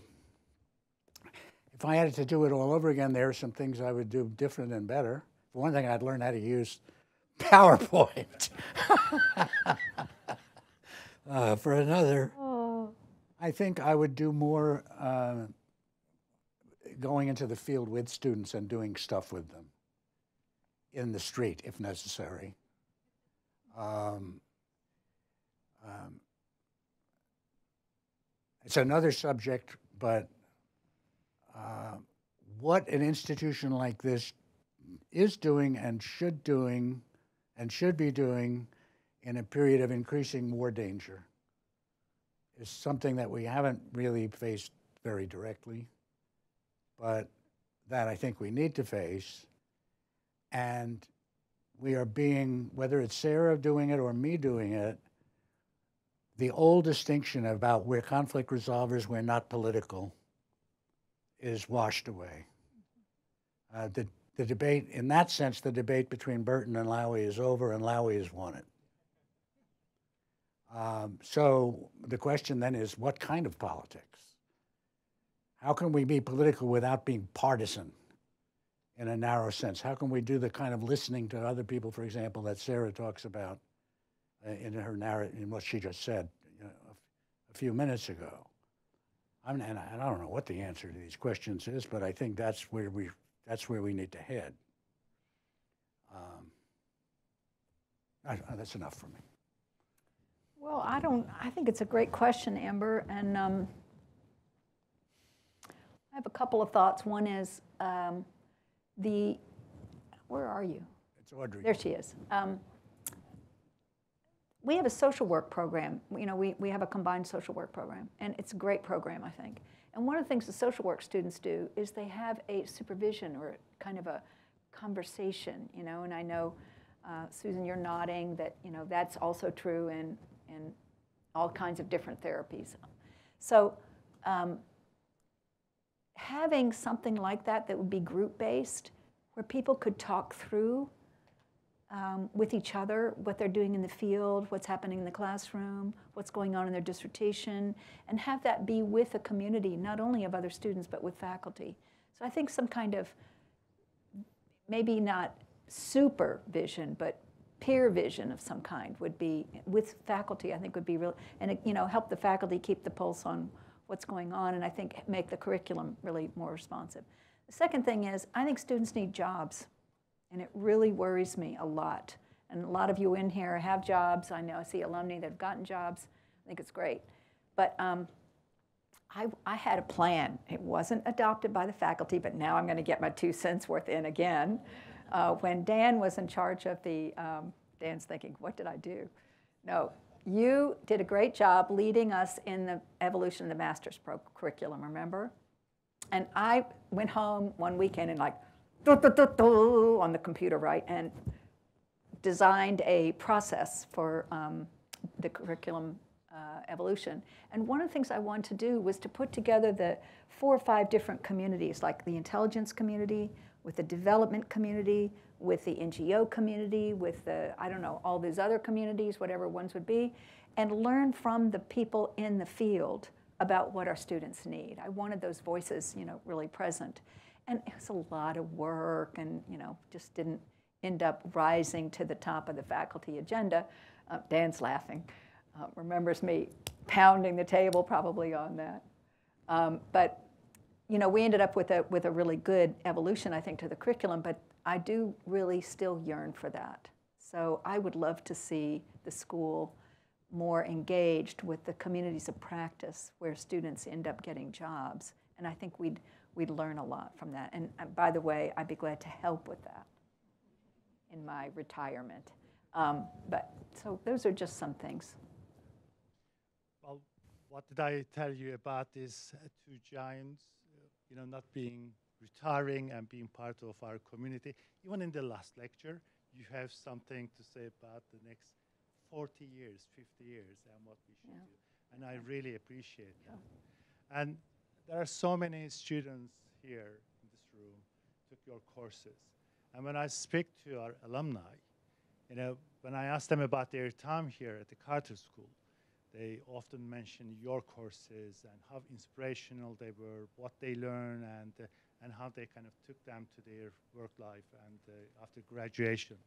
B: if I had to do it all over again, there are some things I would do different and better. For one thing, I'd learn how to use PowerPoint. uh, for another, oh. I think I would do more uh, going into the field with students and doing stuff with them in the street if necessary. Um, um, it's another subject, but uh, what an institution like this is doing and should doing and should be doing in a period of increasing war danger is something that we haven't really faced very directly, but that I think we need to face. And we are being, whether it's Sara doing it or me doing it, the old distinction about we're conflict resolvers, we're not political, is washed away. Uh, the the debate, in that sense, the debate between Burton and Laue is over, and Laue has won it. Um, so the question then is, what kind of politics? How can we be political without being partisan in a narrow sense? How can we do the kind of listening to other people, for example, that Sara talks about uh, in her narrative, in what she just said you know, a, few minutes ago? I mean, and I, don't know what the answer to these questions is, but I think that's where we that's where we need to head. Um, I- that's enough for me.
C: Well, I don't, I think it's a great question, Amber, and um, I have a couple of thoughts. One is um, the, where are you?
B: It's Audrey.
C: There she is. Um, we have a social work program. You know, we, we have a combined social work program, and it's a great program, I think. And one of the things the social work students do is they have a supervision or kind of a conversation, you know, and I know, uh, Susan, you're nodding that, you know, that's also true in, in all kinds of different therapies. So um, having something like that that would be group-based, where people could talk through um, with each other what they're doing in the field, what's happening in the classroom, what's going on in their dissertation, and have that be with a community, not only of other students, but with faculty. So I think some kind of, maybe not supervision, but peer vision of some kind would be, with faculty, I think would be real, and, you know, help the faculty keep the pulse on what's going on, and I think make the curriculum really more responsive. The second thing is, I think students need jobs. And it really worries me a lot. And a lot of you in here have jobs. I know I see alumni that have gotten jobs. I think it's great. But um, I, I had a plan. It wasn't adopted by the faculty, but now I'm going to get my two cents worth in again. Uh, when Dan was in charge of the, um, Dan's thinking, what did I do? No, you did a great job leading us in the evolution of the master's pro- curriculum, remember? And I went home one weekend and like, on the computer, right? And designed a process for um, the curriculum uh, evolution. And one of the things I wanted to do was to put together the four or five different communities, like the intelligence community, with the development community, with the NGO community, with the, I don't know, all these other communities, whatever ones would be, and learn from the people in the field about what our students need. I wanted those voices, you know, really present. And it was a lot of work and, you know, just didn't end up rising to the top of the faculty agenda. Uh, Dan's laughing, uh, remembers me pounding the table probably on that. Um, but, you know, we ended up with a, with a really good evolution, I think, to the curriculum, but I do really still yearn for that. So I would love to see the school more engaged with the communities of practice where students end up getting jobs. And I think we'd, we'd learn a lot from that. And uh, by the way, I'd be glad to help with that in my retirement. Um, but so those are just some things.
A: Well, what did I tell you about these uh, two giants, you know, not being retiring and being part of our community? Even in the last lecture, you have something to say about the next 40 years, 50 years, and what we should
C: Yeah.
A: do. And I really appreciate that. And there are so many students here in this room took your courses. And when I speak to our alumni, you know, when I ask them about their time here at the Carter School, they often mention your courses and how inspirational they were, what they learned, and, uh, and how they kind of took them to their work life and uh, after graduation.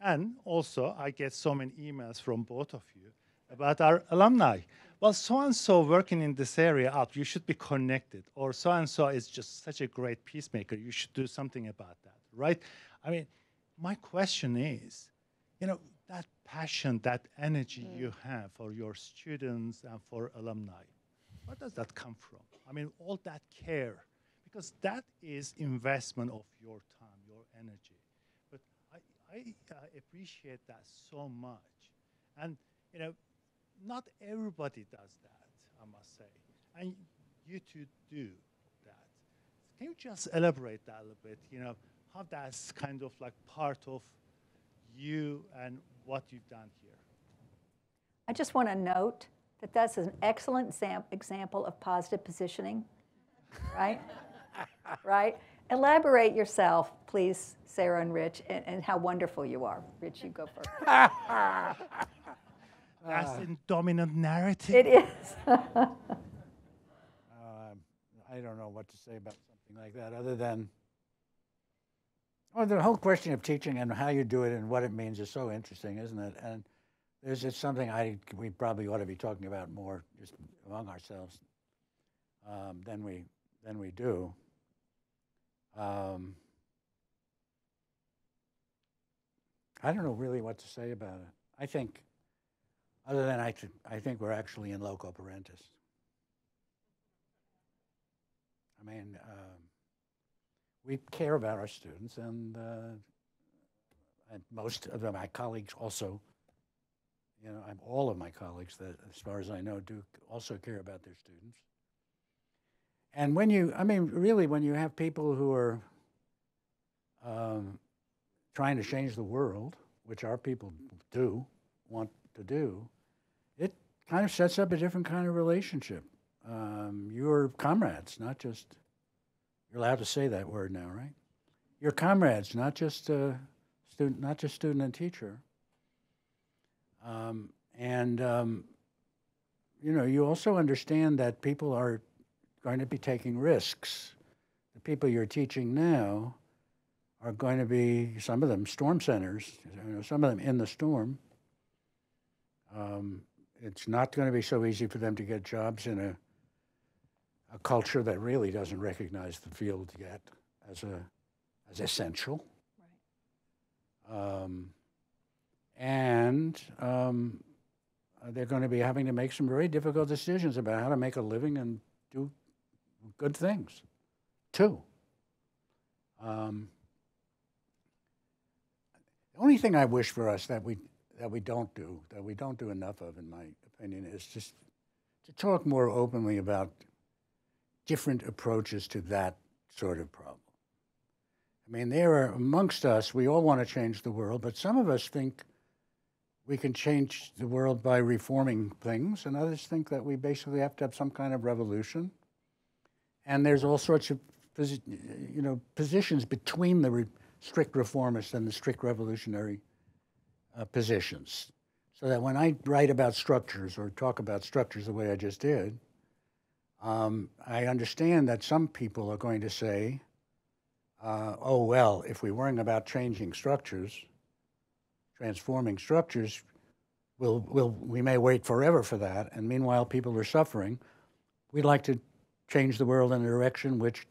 A: And also, I get so many emails from both of you about our alumni. Well, so and so working in this area out, you should be connected. Or so and so is just such a great peacemaker, you should do something about that, right? I mean, my question is, you know, that passion, that energy you have for your students and for alumni, where does that come from? I mean, all that care, because that is investment of your time, your energy. But I, I uh, appreciate that so much. And, you know, not everybody does that, I must say. And you two do that. Can you just elaborate that a little bit? You know, how that's kind of like part of you and what you've done here.
C: I just want to note that that's an excellent exam- example of positive positioning, right? right? Elaborate yourself, please, Sara and Rich, and, and how wonderful you are. Rich, you go first.
A: That's in dominant narrative.
C: it is.
B: I, um, I don't know what to say about something like that, other than, well, the whole question of teaching and how you do it and what it means is so interesting, isn't it? And there's just something I, we probably ought to be talking about more just among ourselves um, than we, than we do. Um, I don't know really what to say about it. I think, other than I, I think we're actually in loco parentis. I mean, um, we care about our students, and, uh, and most of my colleagues also, you know, I'm, all of my colleagues that, as far as I know, do also care about their students. And when you, I mean, really, when you have people who are um, trying to change the world, which our people do want to do, it kind of sets up a different kind of relationship. Um, you're comrades, not just, you're allowed to say that word now, right? You're comrades, not just uh, student, not just student and teacher. Um, and um, you know, you also understand that people are going to be taking risks. The people you're teaching now are going to be some of them storm centers. You know, some of them in the storm. Um, it's not going to be so easy for them to get jobs in a a culture that really doesn't recognize the field yet as a as essential. Right. Um, and um, they're going to be having to make some very difficult decisions about how to make a living and do good things, too. Um, the only thing I wish for us that we that we don't do, that we don't do enough of, in my opinion, is just to talk more openly about different approaches to that sort of problem. I mean, there are amongst us, we all want to change the world, but some of us think we can change the world by reforming things, and others think that we basically have to have some kind of revolution. And there's all sorts of, you know, positions between the re strict reformist and the strict revolutionary uh, positions. So that when I write about structures or talk about structures the way I just did, um, I understand that some people are going to say, uh, oh, well, if we're worrying about changing structures, transforming structures, we'll, we'll, we may wait forever for that. And meanwhile, people are suffering. We'd like to change the world in a direction which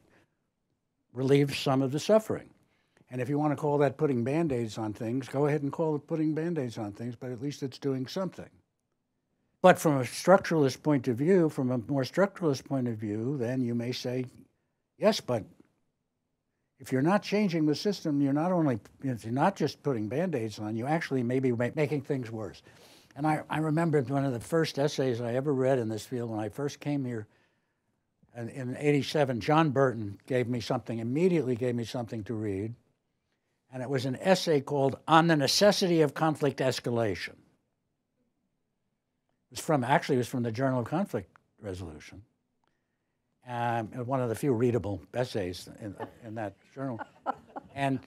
B: relieves some of the suffering. And if you want to call that putting band aids on things, go ahead and call it putting band aids on things, but at least it's doing something. But from a structuralist point of view, from a more structuralist point of view, then you may say, yes, but if you're not changing the system, you're not only you're not just putting band-aids on, you actually may be making things worse. And I, I remember one of the first essays I ever read in this field when I first came here in, in 87, John Burton gave me something, immediately gave me something to read. And it was an essay called On the Necessity of Conflict Escalation. It was from, actually, it was from the Journal of Conflict Resolution. Um, one of the few readable essays in, in that journal. And,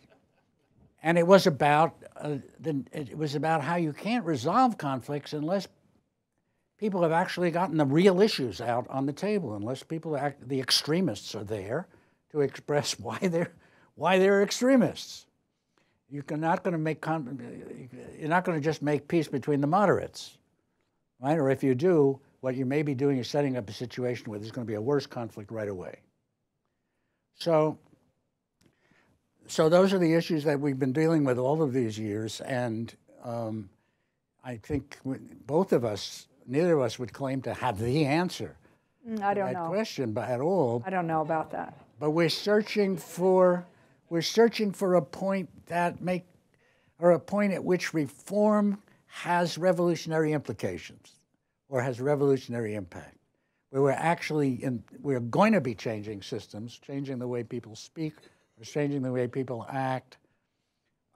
B: and it was about uh, the, it was about how you can't resolve conflicts unless people have actually gotten the real issues out on the table, unless people act, the extremists are there to express why they're why they're extremists. You're not going to make you're not going to just make peace between the moderates right? Or if you do, what you may be doing is setting up a situation where there's going to be a worse conflict right away. So, so those are the issues that we've been dealing with all of these years, and um, I think both of us, neither of us would claim to have the answer.
C: Mm, I don't
B: that
C: know.
B: question, but at all.
C: I don't know about that.
B: But we're searching for, we're searching for a point that make, or a point at which reform has revolutionary implications or has revolutionary impact. Where we're actually in, we're going to be changing systems, changing the way people speak, or changing the way people act,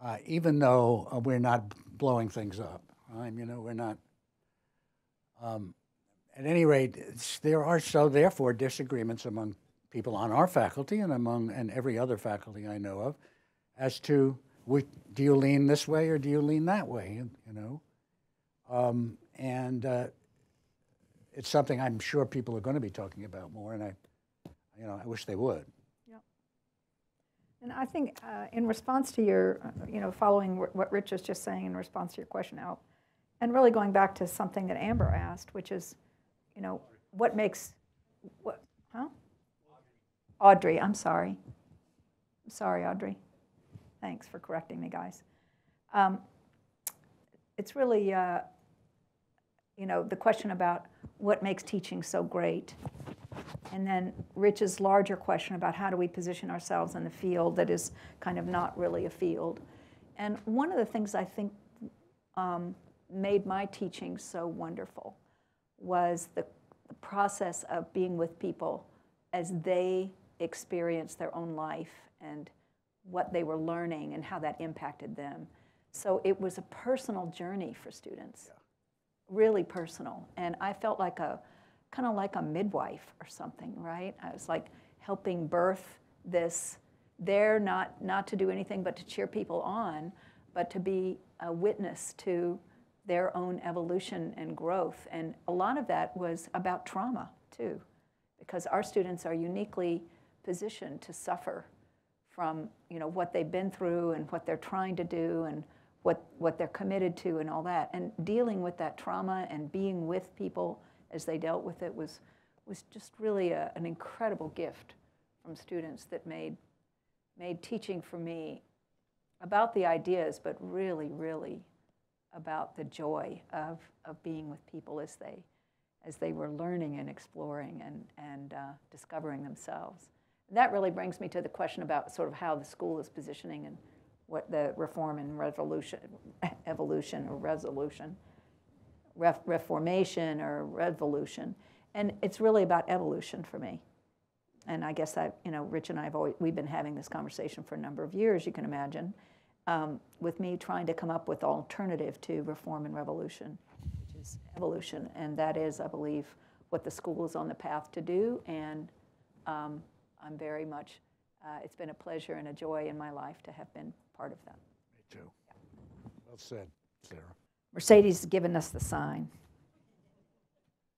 B: uh, even though uh, we're not blowing things up. Um, you know, we're not. Um, at any rate, there are so therefore disagreements among people on our faculty and among and every other faculty I know of, as to we, do you lean this way or do you lean that way? You know, um, and uh, it's something I'm sure people are going to be talking about more. And I, You know, I wish they would.
C: And I think uh, in response to your, uh, you know, following wh- what Rich was just saying in response to your question, Al, and really going back to something that Amber asked, which is, you know, what makes, what, huh? Audrey, I'm sorry. I'm sorry, Audrey. Thanks for correcting me, guys. Um, it's really, uh, you know, the question about what makes teaching so great. And then Rich's larger question about how do we position ourselves in the field that is kind of not really a field. And one of the things I think um, made my teaching so wonderful was the, the process of being with people as they experience their own life and what they were learning and how that impacted them. So it was a personal journey for students, really personal. And I felt like a kind of like a midwife or something, right? I was like helping birth this there not not to do anything but to cheer people on, but to be a witness to their own evolution and growth. And a lot of that was about trauma too, because our students are uniquely positioned to suffer from you know what they've been through and what they're trying to do and what what they're committed to and all that. And dealing with that trauma and being with people as they dealt with it was was just really a, an incredible gift from students that made made teaching for me about the ideas, but really, really about the joy of, of being with people as they as they were learning and exploring and, and uh, discovering themselves. That really brings me to the question about sort of how the school is positioning and what the reform and revolution, evolution or resolution, ref, reformation or revolution. And it's really about evolution for me. And I guess that, you know, Rich and I have always, we've been having this conversation for a number of years, you can imagine, um, with me trying to come up with alternative to reform and revolution, which is evolution. And that is, I believe, what the school is on the path to do. And um, I'm very much, uh, it's been a pleasure and a joy in my life to have been part of that.
B: Me too. Well said, Sara.
C: Mercedes has given us the sign.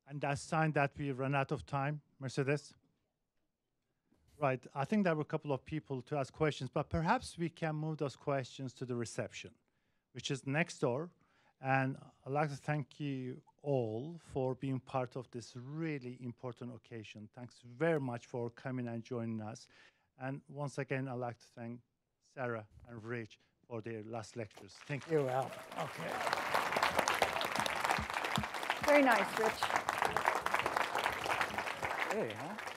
A: And that sign that we run out of time, Mercedes? Right. I think there were a couple of people to ask questions, but perhaps we can move those questions to the reception, which is next door. And I'd like to thank you all for being part of this really important occasion. Thanks very much for coming and joining us. And once again, I'd like to thank Sara and Rich for their last lectures. Thank you.
B: You, Al. Okay.
C: Very nice, Rich.
B: Hey, huh?